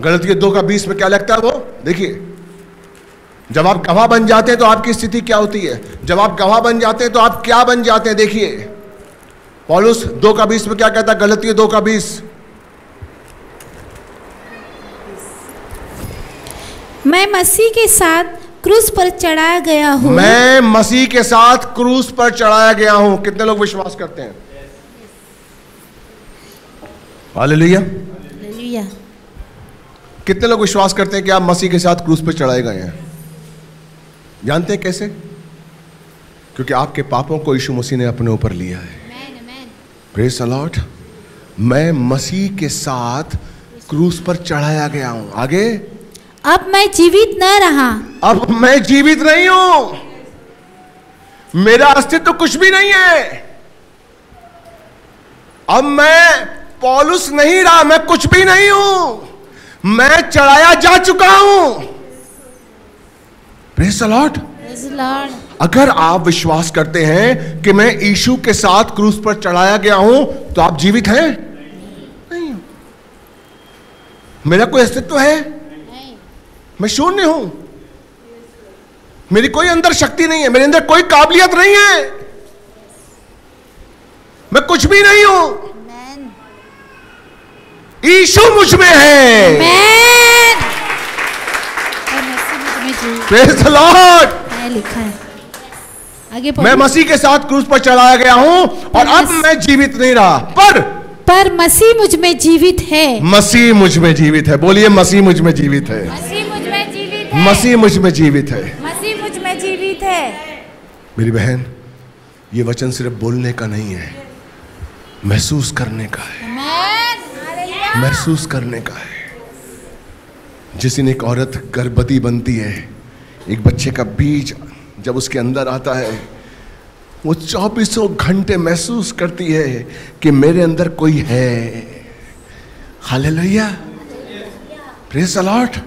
Speaker 1: गलती दो का बीस में क्या लगता है वो? देखिए, जब आप गवाह बन जाते हैं तो आपकी स्थिति क्या होती है? जब आप गवाह बन जाते हैं तो आप क्या बन जाते हैं? देखिए, पॉलुस दो का बीस में क्या कहता है? गलती दो का बीस।
Speaker 2: मैं मसीह के साथ क्रूस पर चढ़ाया गया हूँ।
Speaker 1: मैं मसीह के साथ क्रूस पर चढ़ाया गया हूँ। कितने लोग विश्वास करते हैं? हालेलुया।
Speaker 2: हालेलुया।
Speaker 1: कितने लोग विश्वास करते हैं कि आप मसीह के साथ क्रूस पर चढ़ाए गए हैं? जानते हैं कैसे? क्योंकि आपके पापों को यीशु मसीह ने अपने ऊपर लिया है। प्रेस अलॉट मैं मसीह के साथ क्रूस पर चढ़ाया गया हूँ। आगे।
Speaker 2: अब मैं जीवित न रहा।
Speaker 1: अब मैं जीवित नहीं हूँ। मेरा अस्तित्व तो कुछ भी नहीं है। अब मैं पॉलुस नहीं रहा मैं कुछ भी नहीं हूँ। मैं चढ़ाया जा चुका हूँ। Praise
Speaker 2: Lord.
Speaker 1: अगर आप विश्वास करते हैं कि मैं यीशु के साथ क्रूस पर चढ़ाया गया हूँ तो आप जीवित हैं? नहीं। मेरा कोई अस्तित्व है? मैं शून्य हूँ। मेरी कोई अंदर शक्ति नहीं है मेरे अंदर कोई काबिलियत नहीं है। मैं कुछ भी नहीं हूँ। यीशु मुझमें है.
Speaker 2: है लिखा है। आगे
Speaker 1: मैं मसीह के साथ क्रूस पर चढ़ाया गया हूँ और अब मैं जीवित नहीं रहा। पर
Speaker 2: पर मसीह मुझमें जीवित है।
Speaker 1: मसीह मुझमें जीवित है। बोलिए मसीह मुझमें जीवित है।
Speaker 2: मसीह मुझ जीवित है।
Speaker 1: मसीह मुझमें जीवित है।
Speaker 2: मसीह मुझमें जीवित है।
Speaker 1: मेरी बहन ये वचन सिर्फ़ बोलने का नहीं है महसूस करने का है। महसूस करने का है। जिस दिन एक औरत गर्भवती बनती है एक बच्चे का बीज जब उसके अंदर आता है वो चौबीसों घंटे महसूस करती है कि मेरे अंदर कोई है। हालेलुया। प्रेज अलॉट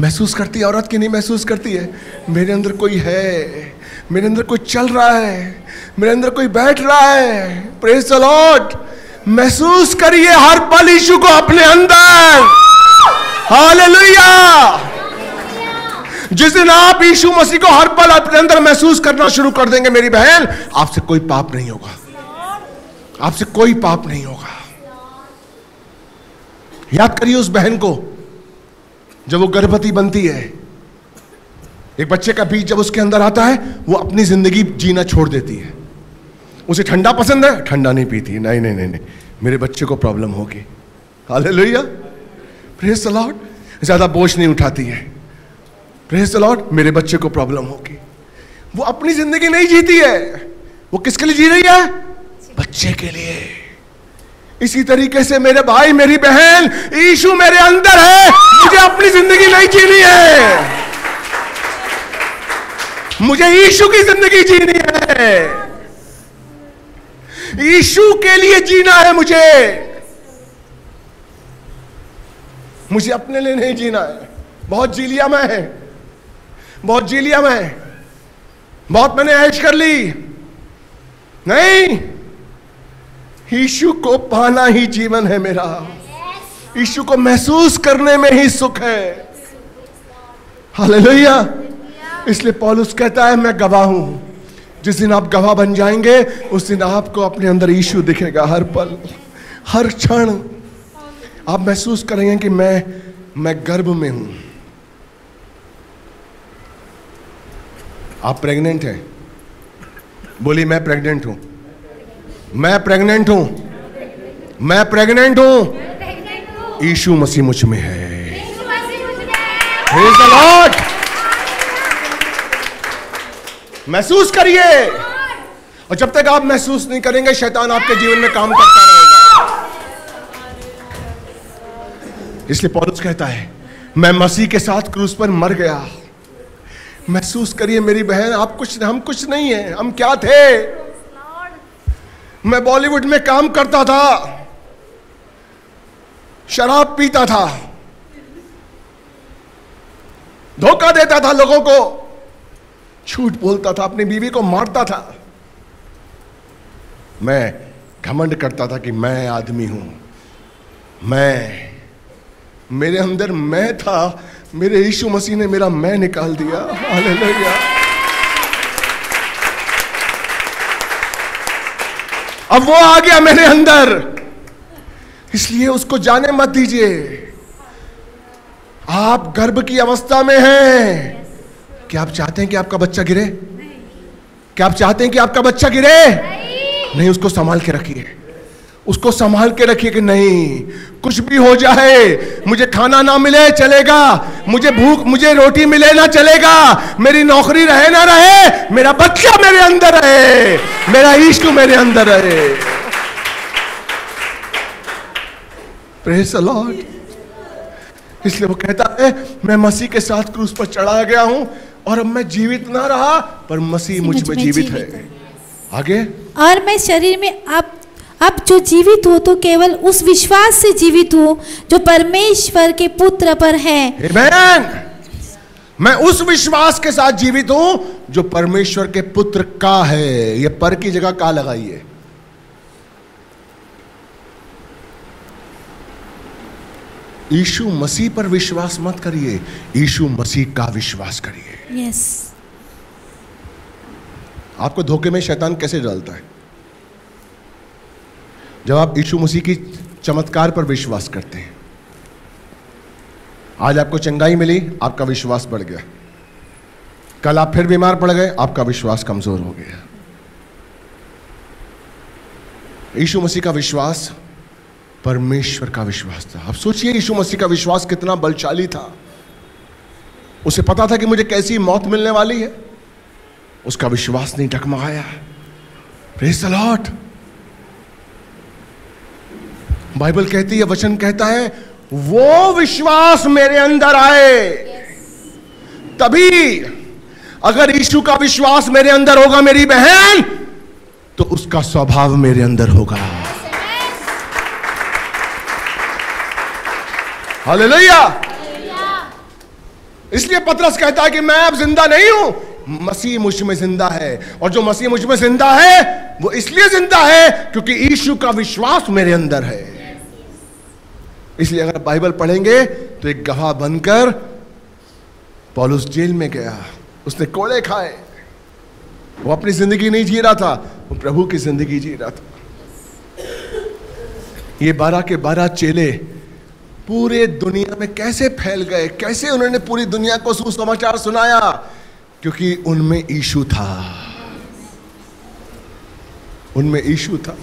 Speaker 1: महसूस करती है, औरत की नहीं महसूस करती है। मेरे अंदर कोई है, मेरे अंदर कोई चल रहा है, मेरे अंदर कोई बैठ रहा है। प्रेज अलॉट महसूस करिए हर पल यीशु को अपने अंदर। हालेलुया जिस दिन आप यीशु मसीह को हर पल अपने अंदर महसूस करना शुरू कर देंगे, मेरी बहन, आपसे कोई पाप नहीं होगा। आपसे कोई पाप नहीं होगा। याद करिए उस बहन को। जब वो गर्भवती बनती है, एक बच्चे का बीज जब उसके अंदर आता है, वो अपनी ज़िंदगी जीना छोड़ देती है। उसे ठंडा पसंद है, ठंडा नहीं पीती नहीं नहीं नहीं नहीं। मेरे बच्चे को प्रॉब्लम होगी। हालेलुया। प्रेज द लॉर्ड ज़्यादा बोझ नहीं उठाती है। द लॉर्ड मेरे बच्चे को प्रॉब्लम होगी। वो अपनी ज़िंदगी नहीं जीती है। वो किसके लिए जी रही है? बच्चे के लिए। इसी तरीके से मेरे भाई, मेरी बहन यीशु मेरे अंदर है। मुझे अपनी ज़िंदगी नहीं जीनी है। मुझे यीशु की ज़िंदगी जीनी है। यीशु के लिए जीना है मुझे। मुझे अपने लिए नहीं जीना है। बहुत जी लिया मैं बहुत जी लिया मैं बहुत मैंने ऐश कर ली। नहीं। यीशु को पाना ही जीवन है मेरा। यीशु को महसूस करने में ही सुख है। हालेलुया। इसलिए पॉलुस कहता है, मैं गवाह हूँ। जिस दिन आप गवाह बन जाएँगे, उस दिन आपको अपने अंदर यीशु दिखेगा हर पल, हर क्षण। आप महसूस करेंगे कि मैं मैं गर्भ में हूँ। आप प्रेग्नेंट हैं। बोली मैं प्रेग्नेंट हूँ। मैं प्रेग्नेंट हूँ। मैं प्रेग्नेंट हूँ। यीशु मसीह मुझमें है। महसूस करिए। और जब तक आप महसूस नहीं करेंगे शैतान आपके जीवन में काम करता रहेगा। इसलिए पौलुस कहता है मैं मसीह के साथ क्रूस पर मर गया। महसूस करिए मेरी बहन आप कुछ हम कुछ नहीं है हम क्या थे? मैं बॉलीवुड में काम करता था, शराब पीता था, धोखा देता था लोगों को, झूठ बोलता था, अपनी बीवी को मारता था। मैं घमंड करता था कि मैं आदमी हूँ, मैं, मेरे अंदर मैं था, मेरे यीशु मसीह ने मेरा मैं निकाल दिया। हालेलुया। अब वो आ गया मेरे अंदर। इसलिए उसको जाने मत दीजिए। आप गर्भ की अवस्था में हैं। क्या आप चाहते हैं कि आपका बच्चा गिरे? क्या आप चाहते हैं कि आपका बच्चा गिरे? नहीं। उसको संभाल के रखिए। उसको संभाल के रखिए कि नहीं कुछ भी हो जाए मुझे खाना ना मिले चलेगा। मुझे भूख मुझे रोटी मिले ना चलेगा। मेरी नौकरी रहे ना रहे मेरा बच्चा मेरे अंदर रहे मेरा ईश्व मेरे अंदर रहे। प्रेस लॉर्ड इसलिए वो कहता है मैं मसीह के साथ क्रूस पर चढ़ा गया हूँ और अब मैं जीवित ना रहा पर मसीह मुझमें जीवित है। आगे?
Speaker 2: और मैं शरीर में अब अब जो जीवित हो तो केवल उस विश्वास से जीवित हो जो परमेश्वर के पुत्र पर है।
Speaker 1: Amen. मैं उस विश्वास के साथ जीवित हूँ जो परमेश्वर के पुत्र का है। ये पर की जगह का लगाइए। यीशु मसीह पर विश्वास मत करिए। यीशु मसीह का विश्वास करिए।
Speaker 2: यस
Speaker 1: आपको धोखे में शैतान कैसे डालता है? जब आप यीशु मसीह की चमत्कार पर विश्वास करते हैं। आज आपको चंगाई मिली, आपका विश्वास बढ़ गया। कल आप फिर बीमार पड़ गए, आपका विश्वास कमज़ोर हो गया। यीशु मसीह का विश्वास परमेश्वर का विश्वास था। अब सोचिए, यीशु मसीह का विश्वास कितना बलशाली था। उसे पता था कि मुझे कैसी मौत मिलने वाली है। उसका विश्वास नहीं द लॉर्ड बाइबल कहती है, वचन कहता है, वो विश्वास मेरे अंदर आए। तभी अगर यीशु का विश्वास मेरे अंदर होगा, मेरी बहन तो उसका स्वभाव मेरे अंदर होगा। हालेलुया। इसलिए पत्रस कहता है कि मैं अब ज़िंदा नहीं हूँ, मसीह मुझमें ज़िंदा है। और जो मसीह मुझमें ज़िंदा है, वो इसलिए ज़िंदा है क्योंकि यीशु का विश्वास मेरे अंदर है। इसलिए अगर बाइबल पढ़ेंगे तो एक गवाह बनकर पॉलुस जेल में गया। उसने कोड़े खाए। वो अपनी ज़िंदगी नहीं जी रहा था, वो प्रभु की ज़िंदगी जी रहा था। ये बारह के बारह चेले पूरे दुनिया में कैसे फैल गए? कैसे उन्होंने पूरी दुनिया को सुसमाचार सुनाया? क्योंकि उनमें ईशु था। उनमें ईशु था।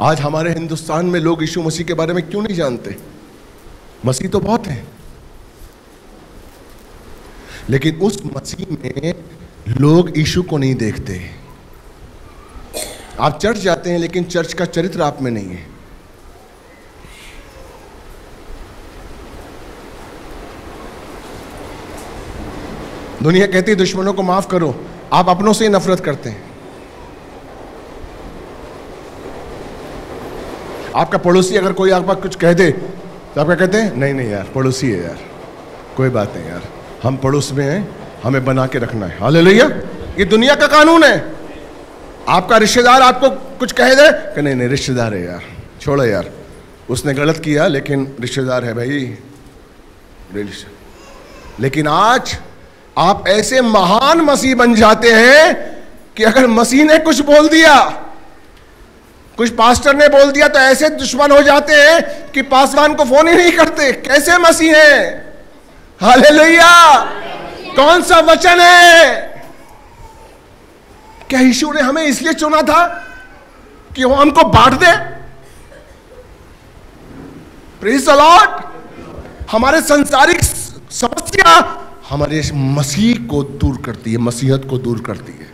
Speaker 1: आज हमारे हिंदुस्तान में लोग यीशु मसीह के बारे में क्यों नहीं जानते? मसीह तो बहुत है। लेकिन उस मसीह में लोग यीशु को नहीं देखते। आप चर्च जाते हैं, लेकिन चर्च का चरित्र आप में नहीं है। दुनिया कहती है, दुश्मनों को माफ़ करो, आप अपनों से ही नफरत करते हैं। आपका पड़ोसी अगर कोई आप कुछ कह दे तो आप क्या कहते हैं? नहीं नहीं यार, पड़ोसी है यार, कोई बात नहीं यार, हम पड़ोस में हैं, हमें बना के रखना है। हाले भैया ये दुनिया का कानून है। आपका रिश्तेदार आपको कुछ कह दे कि नहीं नहीं, रिश्तेदार है यार, छोड़ो यार, उसने गलत किया, लेकिन रिश्तेदार है भाई। लेकिन आज आप ऐसे महान मसीह बन जाते हैं कि अगर मसीह ने कुछ बोल दिया कुछ पास्टर ने बोल दिया तो ऐसे दुश्मन हो जाते हैं कि पासवान को फ़ोन ही नहीं करते। कैसे मसीह है? हालेलुया। कौन सा वचन है? क्या यीशु ने हमें इसलिए चुना था कि वो हमको बांट दे? प्रेज लॉर्ड हमारे संसारिक समस्या हमारे मसीह को दूर करती है, मसीहत को दूर करती है,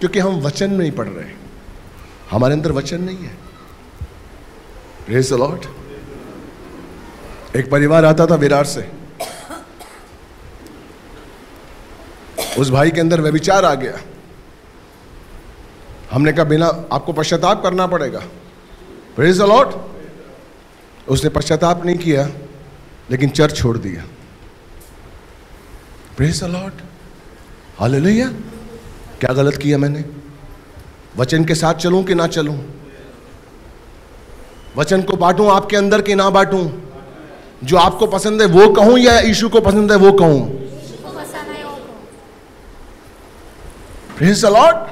Speaker 1: क्योंकि हम वचन नहीं पढ़ रहे हमारे अंदर वचन नहीं है। प्रेज लॉर्ड एक परिवार आता था विरार से। उस भाई के अंदर व्यविचार आ गया। हमने कहा, बिना, आपको पश्चाताप करना पड़ेगा। प्रेज लॉर्ड उसने पश्चाताप नहीं किया, लेकिन चर्च छोड़ दिया। प्रेज लॉर्ड हालेलुया क्या गलत किया मैंने? वचन के साथ चलूँ कि ना चलूँ? वचन को बांटूं, आपके अंदर कि ना बांटूं? जो आपको पसंद है वो कहूँ या यीशु को पसंद है वो कहूँ? लॉर्ड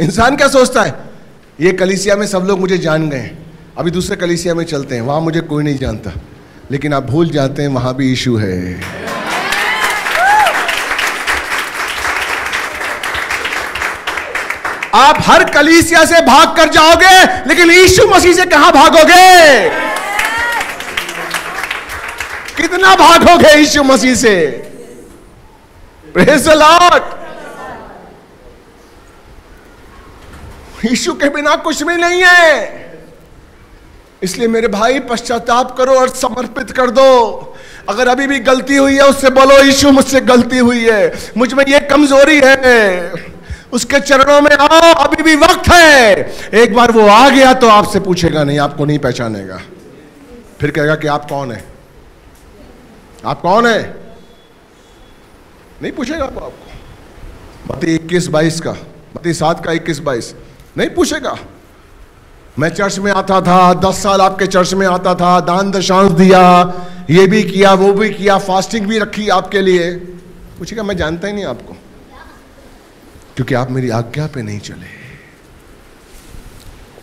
Speaker 1: इंसान क्या सोचता है? ये कलिसिया में सब लोग मुझे जान गए अभी दूसरे कलिसिया में चलते हैं, वहाँ मुझे कोई नहीं जानता। लेकिन आप भूल जाते हैं, वहाँ भी इशू है। आप हर कलीसिया से भाग कर जाओगे, लेकिन यीशु मसीह से कहाँ भागोगे? कितना भागोगे यीशु मसीह से? प्रेज लॉर्ड यीशु के बिना कुछ भी नहीं है। इसलिए मेरे भाई, पश्चाताप करो और समर्पित कर दो। अगर अभी भी गलती हुई है, उससे बोलो, यीशु मुझसे गलती हुई है। मुझमें ये कमज़ोरी है। उसके चरणों में आओ अभी भी वक्त है। एक बार वो आ गया तो आपसे पूछेगा, नहीं, आपको नहीं पहचानेगा। फिर कहेगा कि, आप कौन है? आप कौन है? नहीं पूछेगा वो आपको। मती इक्कीस बाईस का मती सात का इक्कीस बाईस। नहीं पूछेगा। मैं चर्च में आता था, दस साल आपके चर्च में आता था, दान दशांश दिया, ये भी किया, वो भी किया, फास्टिंग भी रखी आपके लिए। पूछेगा, मैं जानता ही नहीं आपको। क्योंकि आप मेरी आज्ञा पे नहीं चले।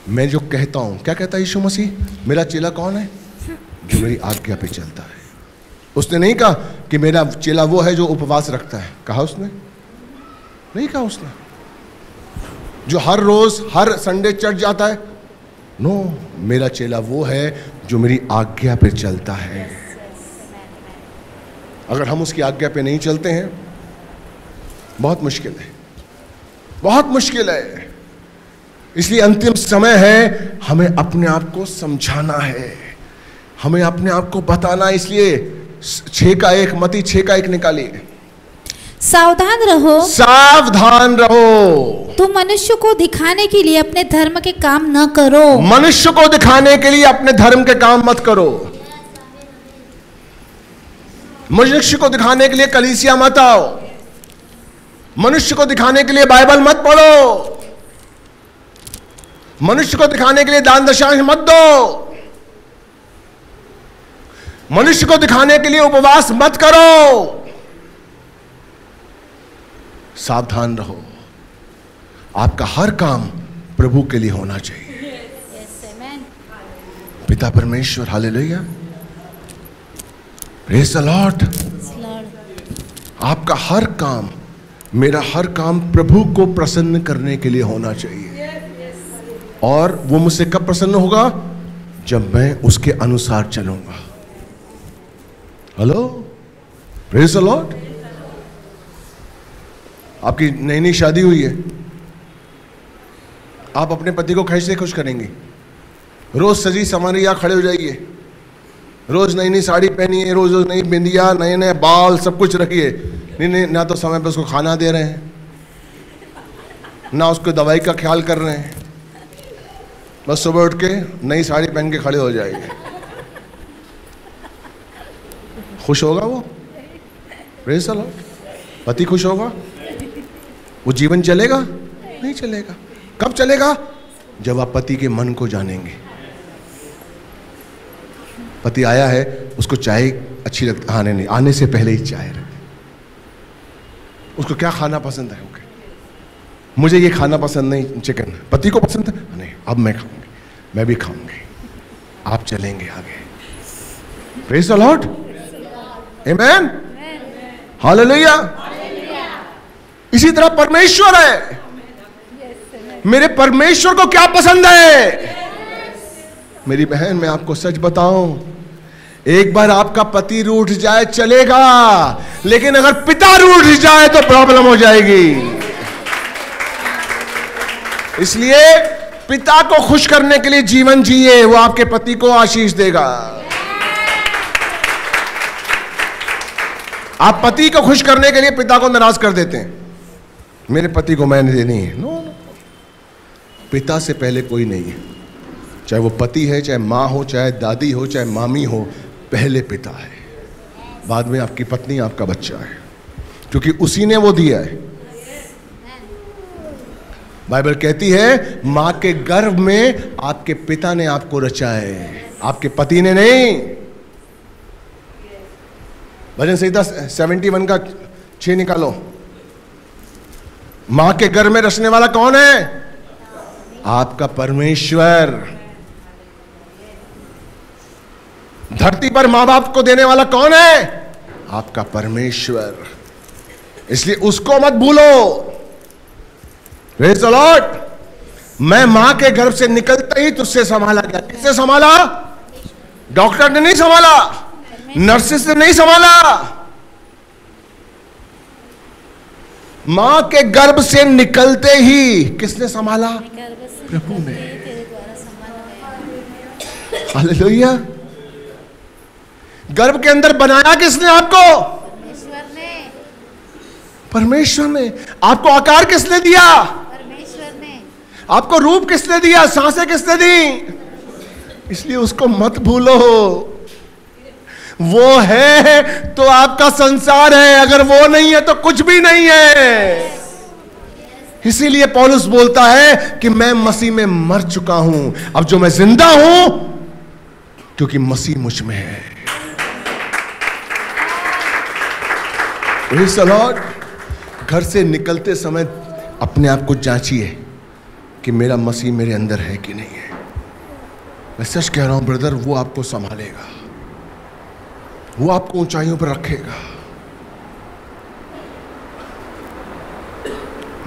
Speaker 1: मैं जो कहता हूँ, क्या कहता है यीशु मसीह? मेरा चेला कौन है? जो मेरी आज्ञा पे चलता है। उसने नहीं कहा कि मेरा चेला वो है जो उपवास रखता है। कहा उसने? नहीं कहा उसने। जो हर रोज, हर संडे चर्च जाता है। नो, मेरा चेला वो है जो मेरी आज्ञा पे चलता है। अगर हम उसकी आज्ञा पे नहीं चलते हैं, बहुत मुश्किल है। बहुत मुश्किल है। इसलिए अंतिम समय है हमें अपने आप को समझाना है। हमें अपने आप को बताना इसलिए छह का एक मती छह का एक निकालिए।
Speaker 2: सावधान रहो।
Speaker 1: सावधान रहो।
Speaker 2: तुम मनुष्य को दिखाने के लिए अपने धर्म के काम न करो।
Speaker 1: मनुष्य को दिखाने के लिए अपने धर्म के काम मत करो। मनुष्य को दिखाने के लिए कलीसिया मत आओ। मनुष्य को दिखाने के लिए बाइबल मत पढ़ो। मनुष्य को दिखाने के लिए दान दशांश मत दो। मनुष्य को दिखाने के लिए उपवास मत करो। सावधान रहो। आपका हर काम प्रभु के लिए होना चाहिए। पिता परमेश्वर हालेलुया। प्रेज द लॉर्ड आपका हर काम मेरा हर काम प्रभु को प्रसन्न करने के लिए होना चाहिए। और वो मुझसे कब प्रसन्न होगा? जब मैं उसके अनुसार चलूँगा। हेलो द लॉर्ड आपकी नई नई शादी हुई है। आप अपने पति को कैसे खुश करेंगे। रोज सजी समारी या खड़े हो जाइए। रोज नई नई साड़ी पहनी है, रोज रोज नई बिंदिया, नए नए बाल, सब कुछ रखिए नहीं नहीं, ना तो समय पे उसको खाना दे रहे हैं, ना उसको दवाई का ख्याल कर रहे हैं। बस सुबह उठ के नई साड़ी पहन के खड़े हो जाएँगे खुश होगा वो? प्रेस पति खुश होगा? वो जीवन चलेगा? नहीं चलेगा। कब चलेगा? जब आप पति के मन को जानेंगे। पति आया है, उसको चाय अच्छी लगती, आने नहीं, आने से पहले ही चाय रखे उसको क्या खाना पसंद है? ओके। मुझे ये खाना पसंद नहीं, चिकन। पति को पसंद है? नहीं, अब मैं खाऊँगी। मैं भी खाऊँगी। आप चलेंगे आगे। Praise the Lord amen hallelujah इसी तरह परमेश्वर है। मेरे परमेश्वर को क्या पसंद है? मेरी बहन, मैं आपको सच बताऊँ, एक बार आपका पति रूठ जाए, चलेगा। लेकिन अगर पिता रूठ जाए तो प्रॉब्लम हो जाएगी। इसलिए पिता को खुश करने के लिए जीवन जिए, वो आपके पति को आशीष देगा। आप पति को खुश करने के लिए पिता को नाराज़ कर देते हैं। मेरे पति को मैंने देनी है। नो पिता से पहले कोई नहीं है। चाहे वो पति है, चाहे माँ हो, चाहे दादी हो, चाहे मामी हो, पहले पिता है। बाद में आपकी पत्नी, आपका बच्चा है। क्योंकि उसी ने वो दिया है। बाइबल कहती है, माँ के गर्भ में आपके पिता ने आपको रचा है। आपके पति ने नहीं। भजन संहिता सेवेंटी वन का छह निकालो। माँ के घर में रचने वाला कौन है? आपका परमेश्वर। धरती पर माँ बाप को देने वाला कौन है? आपका परमेश्वर। इसलिए उसको मत भूलो। Praise the मैं माँ के गर्भ से निकलते ही तुझसे संभाला गया। किससे संभाला? डॉक्टर ने नहीं संभाला। नर्सिस ने नहीं संभाला। माँ के गर्भ से निकलते ही किसने संभाला? प्रभु ने हालेलुया गर्भ के अंदर बनाया किसने आपको?
Speaker 2: परमेश्वर ने।
Speaker 1: परमेश्वर ने। आपको आकार किसने दिया?
Speaker 2: परमेश्वर ने।
Speaker 1: आपको रूप किसने दिया? साँसें किसने दी? इसलिए उसको मत भूलो। वो है तो आपका संसार है। अगर वो नहीं है तो कुछ भी नहीं है। इसीलिए पौलुस बोलता है कि मैं मसीह में मर चुका हूँ। अब जो मैं ज़िंदा हूँ क्योंकि मसीह मुझमें है। Lord. घर से निकलते समय अपने आप को जांचिए कि मेरा मसीह मेरे अंदर है कि नहीं है। मैं सच कह रहा हूँ ब्रदर वो आपको संभालेगा। वो आपको ऊंचाइयों पर रखेगा।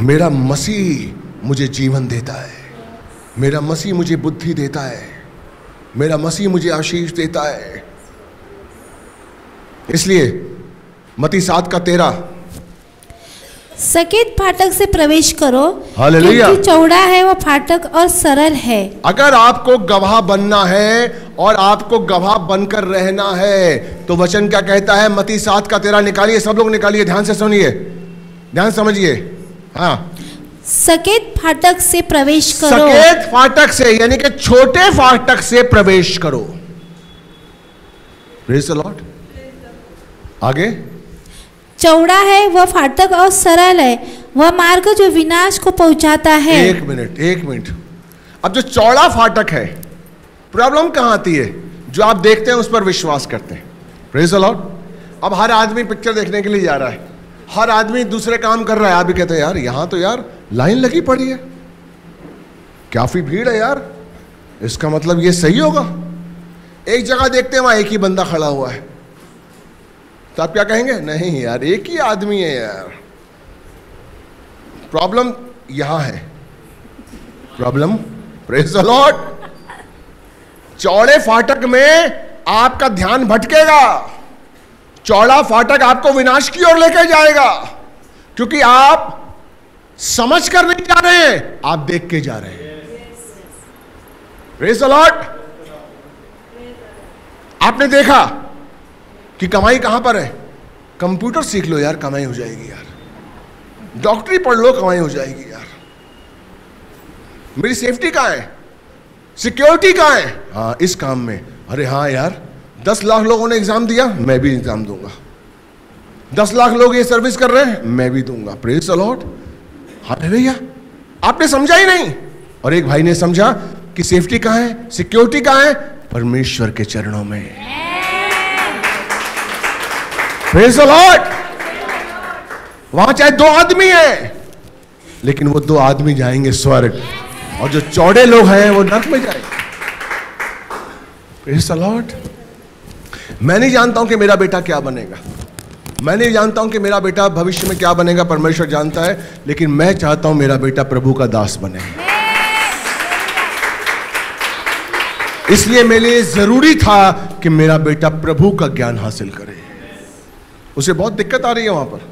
Speaker 1: मेरा मसीह मुझे जीवन देता है। मेरा मसीह मुझे बुद्धि देता है। मेरा मसीह मुझे आशीष देता है। इसलिए मती सात का तेरा।
Speaker 2: सकेत फाटक से प्रवेश करो। क्योंकि चौड़ा है वो फाटक और सरल है।
Speaker 1: अगर आपको गवाह बनना है और आपको गवाह बनकर रहना है तो वचन क्या कहता है? मती सात का तेरा निकालिए सब लोग निकालिए ध्यान से सुनिए। ध्यान समझिए। हाँ।
Speaker 2: सकेत फाटक से प्रवेश करो।
Speaker 1: सकेत फाटक से यानी कि छोटे फाटक से प्रवेश करो। The आगे।
Speaker 2: चौड़ा है, वह फाटक और सरल है। वह मार्ग जो विनाश को पहुंचाता है।
Speaker 1: एक मिनट एक मिनट। अब जो चौड़ा फाटक है, प्रॉब्लम कहाँ आती है? जो आप देखते हैं, उस पर विश्वास करते हैं। प्रेज अब हर आदमी पिक्चर देखने के लिए जा रहा है। हर आदमी दूसरे काम कर रहा है। आप भी कहते हैं, यार, यहाँ तो यार लाइन लगी पड़ी है। काफ़ी भीड़ है यार। इसका मतलब ये सही होगा। एक जगह देखते हैं, वहाँ एक ही बंदा खड़ा हुआ है। तो आप क्या कहेंगे? नहीं यार, एक ही आदमी है यार। प्रॉब्लम यहाँ है। प्रॉब्लम प्रेस लॉर्ड चौड़े फाटक में आपका ध्यान भटकेगा। चौड़ा फाटक आपको विनाश की ओर लेकर जाएगा। क्योंकि आप समझ कर नहीं जा रहे हैं, आप देख के जा रहे हैं। प्रेस लॉर्ड आपने देखा? कि कमाई कहाँ पर है? कंप्यूटर सीख लो यार, कमाई हो जाएगी यार। डॉक्टरी पढ़ लो, कमाई हो जाएगी यार। मेरी सेफ्टी कहाँ है? सिक्योरिटी कहाँ है? हाँ इस काम में। अरे हाँ यार, दस लाख लोगों ने एग्ज़ाम दिया, मैं भी एग्ज़ाम दूँगा। दस लाख लोग ये सर्विस कर रहे हैं, मैं भी दूँगा। प्रेज अलॉट हाँ भैया आपने समझा ही नहीं। और एक भाई ने समझा कि सेफ्टी कहाँ है? सिक्योरिटी कहाँ है? परमेश्वर के चरणों में। प्रेज लॉर्ड वहाँ चाहे दो आदमी हैं, लेकिन वो दो आदमी जाएँगे स्वर्ग। और जो चौड़े लोग हैं, वो नरक में जाएँगे। प्रेज लॉर्ड मैं नहीं जानता हूँ कि मेरा बेटा क्या बनेगा। मैं नहीं जानता हूँ कि मेरा बेटा भविष्य में क्या बनेगा, परमेश्वर जानता है, लेकिन मैं चाहता हूँ मेरा बेटा प्रभु का दास बने। इसलिए मेरे लिए ज़रूरी था कि मेरा बेटा प्रभु का ज्ञान हासिल करे। उसे बहुत दिक्कत आ रही है वहाँ पर।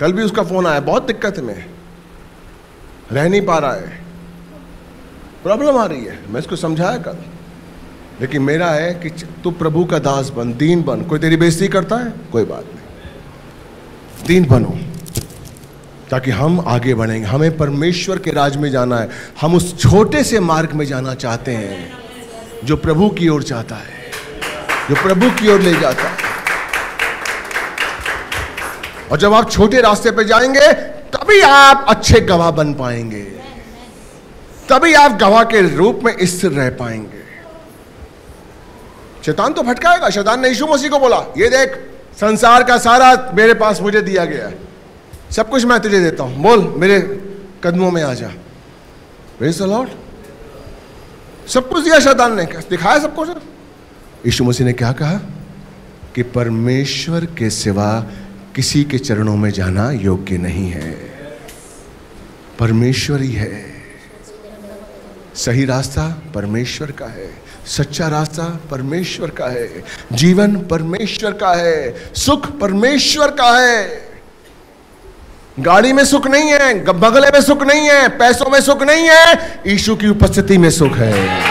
Speaker 1: कल भी उसका फ़ोन आया, बहुत दिक्कत में। रह नहीं पा रहा है। प्रॉब्लम आ रही है। मैं इसको समझाया कल। लेकिन मेरा है कि तू प्रभु का दास बन, दीन बन। कोई तेरी बेइज्जती करता है? कोई बात नहीं। दीन बनो। ताकि हम आगे बढ़ेंगे। हमें परमेश्वर के राज में जाना है। हम उस छोटे से मार्ग में जाना चाहते हैं, जो प्रभु की ओर जाता है। जो प्रभु की ओर ले जाता है। और जब आप छोटे रास्ते पर जाएँगे, तभी आप अच्छे गवाह बन पाएँगे। तभी आप गवाह के रूप में स्थिर रह पाएँगे। शैतान तो भटकाएगा। शैतान ने यीशु मसीह को बोला, ये देख, संसार का सारा मेरे पास मुझे दिया गया है। सब कुछ मैं तुझे देता हूँ। बोल, मेरे कदमों में आ जा। लॉर्ड सब कुछ दिया शैतान ने। दिखाया सब कुछ यीशु मसीह ने क्या कहा? कि परमेश्वर के सिवा किसी के चरणों में जाना योग्य नहीं है। परमेश्वर ही। है सही रास्ता परमेश्वर का है। सच्चा रास्ता परमेश्वर का है। जीवन परमेश्वर का है। सुख परमेश्वर का है। गाड़ी में सुख नहीं है, बगले में सुख नहीं है, पैसों में सुख नहीं है ईशु की उपस्थिति में सुख है।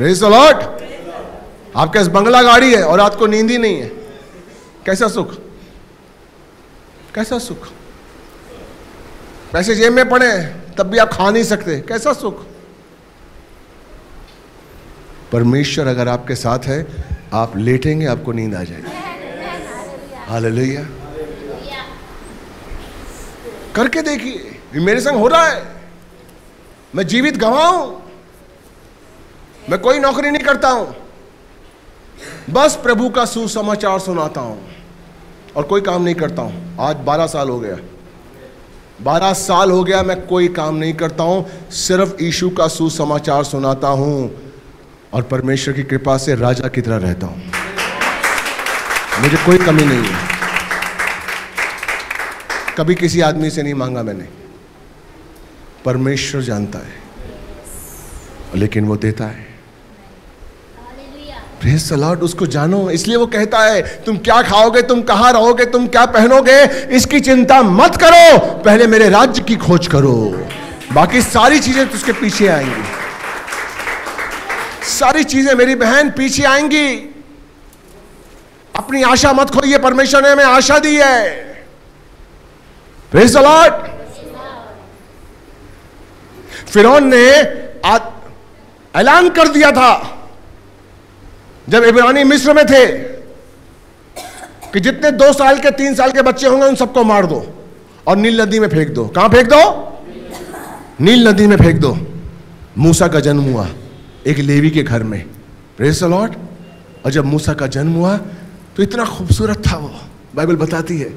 Speaker 1: लॉर्ड आपके पास बंगला गाड़ी है और रात को नींद ही नहीं है। कैसा सुख? कैसा सुख? पैसे जेब में पड़े तब भी आप खा नहीं सकते। कैसा सुख? परमेश्वर अगर आपके साथ है, आप लेटेंगे, आपको नींद आ जाएगी। हालेलुया। करके देखिए मेरे संग हो रहा है। मैं जीवित गवाऊं मैं कोई नौकरी नहीं करता हूँ। बस प्रभु का सुसमाचार सुनाता हूँ और कोई काम नहीं करता हूँ। आज बारह साल हो गया। बारह साल हो गया मैं कोई काम नहीं करता हूँ, सिर्फ़ ईशु का सुसमाचार सुनाता हूँ और परमेश्वर की कृपा से राजा की तरह रहता हूँ। मुझे कोई कमी नहीं है। कभी किसी आदमी से नहीं मांगा मैंने। परमेश्वर जानता है, लेकिन वो देता है। लॉर्ड उसको जानो। इसलिए वो कहता है, तुम क्या खाओगे? तुम कहाँ रहोगे? तुम क्या पहनोगे? इसकी चिंता मत करो। पहले मेरे राज्य की खोज करो। बाकी सारी चीज़ें तो उसके पीछे आएँगी। सारी चीज़ें मेरी बहन पीछे आएँगी। अपनी आशा मत खोइए परमेश्वर ने हमें आशा दी है। लॉर्ड फिरौन ने ऐलान कर दिया था। जब इब्रानी मिस्र में थे कि जितने दो साल के, तीन साल के बच्चे होंगे, उन सबको मार दो और नील नदी में फेंक दो। कहाँ फेंक दो? नील नदी में फेंक दो। मूसा का जन्म हुआ एक लेवी के घर में। प्रेस लॉर्ड और जब मूसा का जन्म हुआ तो इतना खूबसूरत था वो। बाइबल बताती है,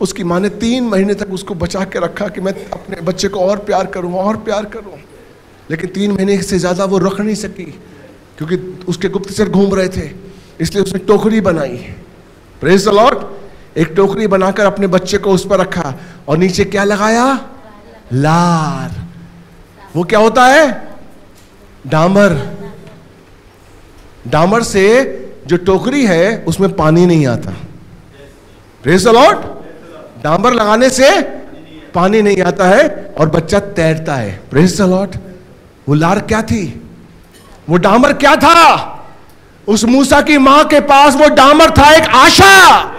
Speaker 1: उसकी माँ ने तीन महीने तक उसको बचा के रखा कि मैं अपने बच्चे को और प्यार करूँ, और प्यार करूँ। लेकिन तीन महीने से ज़्यादा वो रख नहीं सकी। क्योंकि उसके गुप्तचर घूम रहे थे, इसलिए उसने टोकरी बनाई। प्रेस लॉर्ड एक टोकरी बनाकर अपने बच्चे को उस पर रखा और नीचे क्या लगाया? लार। वो क्या होता है? डामर। डामर से जो टोकरी है, उसमें पानी नहीं आता। प्रेस लॉर्ड डामर लगाने से पानी नहीं आता है और बच्चा तैरता है। प्रेस लॉर्ड वो लार क्या थी? वो डामर क्या था? उस मूसा की माँ के पास वो डामर था, एक आशा।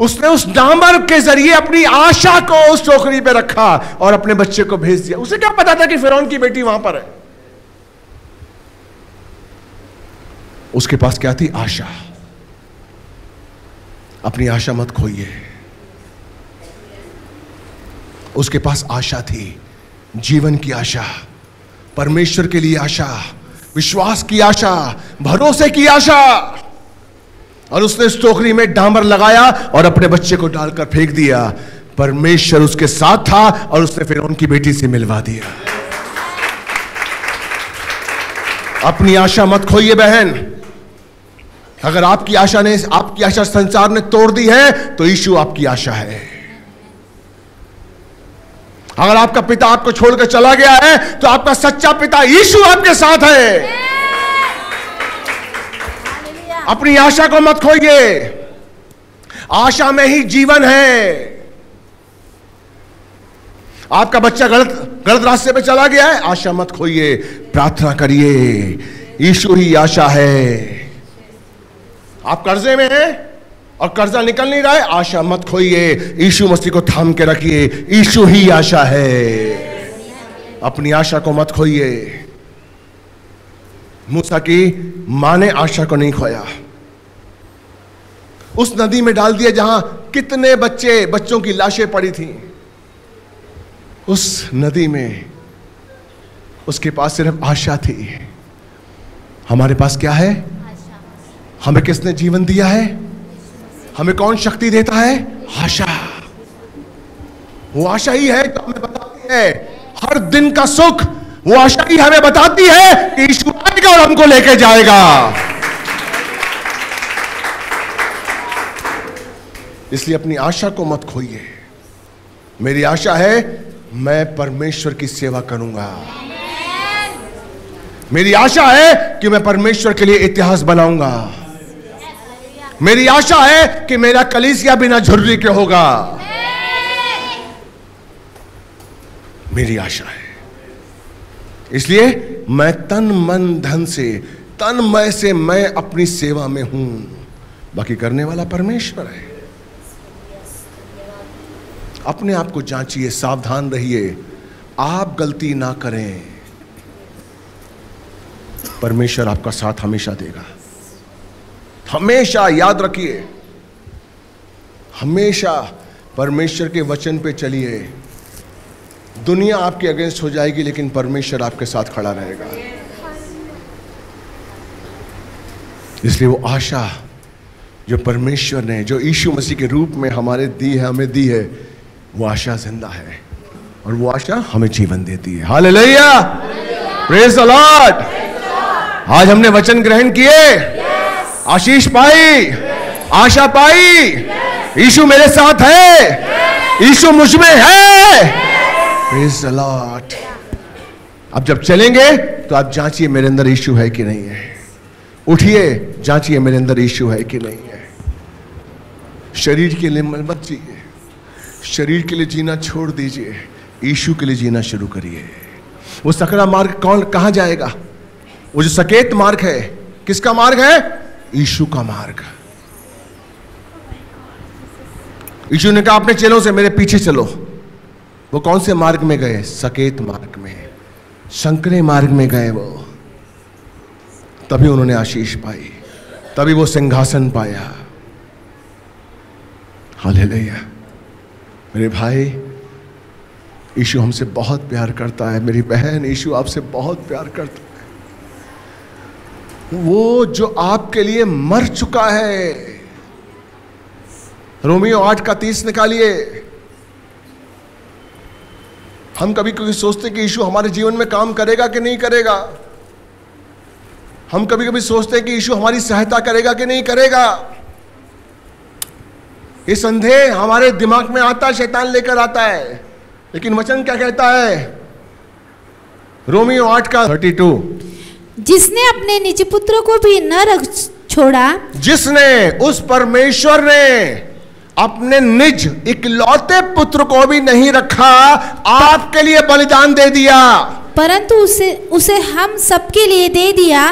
Speaker 1: उसने उस डामर के ज़रिए अपनी आशा को उस टोकरी पे रखा और अपने बच्चे को भेज दिया। उसे क्या पता था कि फिरौन की बेटी वहाँ पर है? उसके पास क्या थी? आशा। अपनी आशा मत खोइए। उसके पास आशा थी, जीवन की आशा। परमेश्वर के लिए आशा, विश्वास की आशा, भरोसे की आशा। और उसने इस टोकरी में डामर लगाया और अपने बच्चे को डालकर फेंक दिया। परमेश्वर उसके साथ था और उसने फिर उनकी बेटी से मिलवा दिया। अपनी आशा मत खोइए बहन। अगर आपकी आशा ने, आपकी आशा संसार ने तोड़ दी है तो ईशु आपकी आशा है। अगर आपका पिता आपको छोड़कर चला गया है तो आपका सच्चा पिता यीशु आपके साथ है। अपनी आशा को मत खोइए। आशा में ही जीवन है। आपका बच्चा गलत गलत रास्ते पे चला गया है आशा मत खोइए। प्रार्थना करिए। यीशु ही आशा है। आप कर्जे में हैं? और कर्जा निकल नहीं रहा है। आशा मत खोइए। यीशु मसीह को थाम के रखिए। यीशु ही आशा है। अपनी आशा को मत खोइए। मूसा की माँ ने आशा को नहीं खोया। उस नदी में डाल दिया जहाँ कितने बच्चे बच्चों की लाशें पड़ी थी। उस नदी में उसके पास सिर्फ़ आशा थी। हमारे पास क्या है? हमें किसने जीवन दिया है? हमें कौन शक्ति देता है? आशा। वो आशा ही है जो हमें बताती है। हर दिन का सुख वो आशा ही हमें बताती है कि ईश्वर आएगा और हमको लेके जाएगा। इसलिए अपनी आशा को मत खोइए। मेरी आशा है, मैं परमेश्वर की सेवा करूँगा। मेरी आशा है कि मैं परमेश्वर के लिए इतिहास बनाऊँगा। मेरी आशा है कि मेरा कलीसिया बिना झुर्री के होगा। मेरी आशा है। इसलिए मैं तन मन धन से, तन मय से मैं अपनी सेवा में हूँ। बाकी करने वाला परमेश्वर है। अपने आप को जांचिए, सावधान रहिए। आप गलती ना करें। परमेश्वर आपका साथ हमेशा देगा। हमेशा याद रखिए, हमेशा परमेश्वर के वचन पे चलिए। दुनिया आपके अगेंस्ट हो जाएगी, लेकिन परमेश्वर आपके साथ खड़ा रहेगा। इसलिए वो आशा जो परमेश्वर ने, जो यीशु मसीह के रूप में हमारे दी है, हमें दी है, वो आशा ज़िंदा है। और वो आशा हमें जीवन देती है। हालेलुया! प्रेज द लॉर्ड आज हमने वचन ग्रहण किए। आशीष पाई आशा पाई यीशु मेरे साथ है, यीशु मुझमें है। अब जब चलेंगे तो आप जांचिए मेरे अंदर यीशु है कि नहीं है। उठिए, जांचिए मेरे अंदर यीशु है कि नहीं है। शरीर के लिए मत जिए। शरीर के लिए जीना छोड़ दीजिए। यीशु के लिए जीना शुरू करिए। वो सकड़ा मार्ग कौन, कहाँ जाएगा? वो जो सकेत मार्ग है, किसका मार्ग है? यीशु का मार्ग। यीशु ने कहा, अपने चेलों से मेरे पीछे चलो। वो कौन से मार्ग में गए? सकेत मार्ग में, संकरे मार्ग में गए वो। तभी उन्होंने आशीष पाई, तभी वो सिंहासन पाया। हालेलुया। मेरे भाई यीशु हमसे बहुत प्यार करता है। मेरी बहन यीशु आपसे बहुत प्यार करता है। वो जो आपके लिए मर चुका है। रोमियो आठ का तीस निकालिए। हम कभी कभी सोचते कि यीशु हमारे जीवन में काम करेगा कि नहीं करेगा? हम कभी कभी सोचते कि यीशु हमारी सहायता करेगा कि नहीं करेगा? ये संदेह हमारे दिमाग में आता है शैतान लेकर आता है। लेकिन वचन क्या कहता है? रोमियो आठ का थर्टी टू।
Speaker 2: जिसने अपने निज पुत्र को भी न रख छोड़ा
Speaker 1: जिसने उस परमेश्वर ने अपने निज इकलौते पुत्र को भी नहीं रखा आपके लिए बलिदान दे दिया।
Speaker 2: परंतु उसे उसे हम सबके लिए दे दिया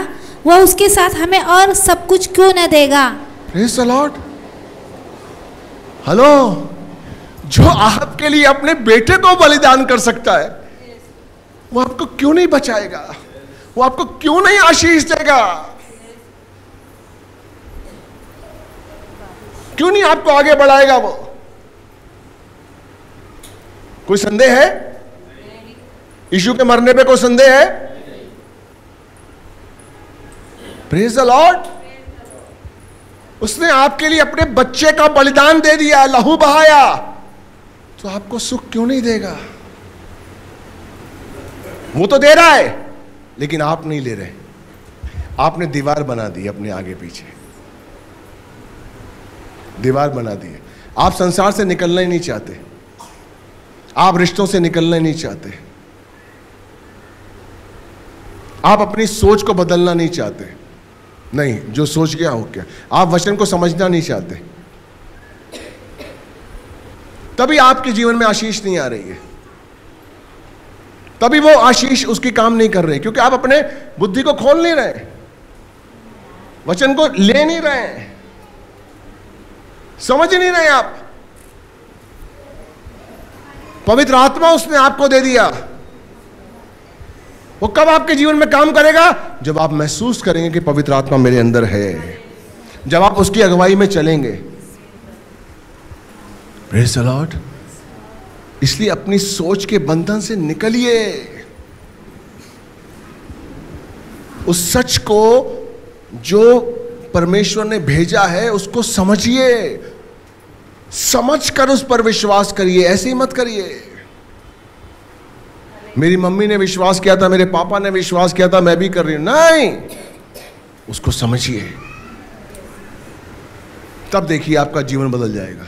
Speaker 2: वह उसके साथ हमें और सब कुछ क्यों न देगा?
Speaker 1: हेलो जो आपके लिए अपने बेटे को बलिदान कर सकता है वो आपको क्यों नहीं बचाएगा? वो आपको क्यों नहीं आशीष देगा? क्यों नहीं आपको आगे बढ़ाएगा वो? कोई संदेह है? यीशु के मरने पे कोई संदेह है? प्रेज द लॉर्ड उसने आपके लिए अपने बच्चे का बलिदान दे दिया, लहू बहाया। तो आपको सुख क्यों नहीं देगा? वो तो दे रहा है। लेकिन आप नहीं ले रहे। आपने दीवार बना दी अपने आगे पीछे। दीवार बना दी। है आप संसार से निकलना ही नहीं चाहते। आप रिश्तों से निकलना ही नहीं चाहते। आप अपनी सोच को बदलना नहीं चाहते। नहीं, जो सोच गया हो क्या आप वचन को समझना नहीं चाहते। तभी आपके जीवन में आशीष नहीं आ रही है। तभी वो आशीष उसकी काम नहीं कर रहे, क्योंकि आप अपने बुद्धि को खोल नहीं रहे, वचन को ले नहीं रहे, समझ नहीं रहे आप। पवित्र आत्मा उसने आपको दे दिया। वो कब आपके जीवन में काम करेगा? जब आप महसूस करेंगे कि पवित्र आत्मा मेरे अंदर है, जब आप उसकी अगुवाई में चलेंगे। The Lord. इसलिए अपनी सोच के बंधन से निकलिए। उस सच को जो परमेश्वर ने भेजा है, उसको समझिए। समझकर उस पर विश्वास करिए, ऐसे ही मत करिए। मेरी मम्मी ने विश्वास किया था, मेरे पापा ने विश्वास किया था, मैं भी कर रही हूँ। नहीं! उसको समझिए। तब देखिए आपका जीवन बदल जाएगा।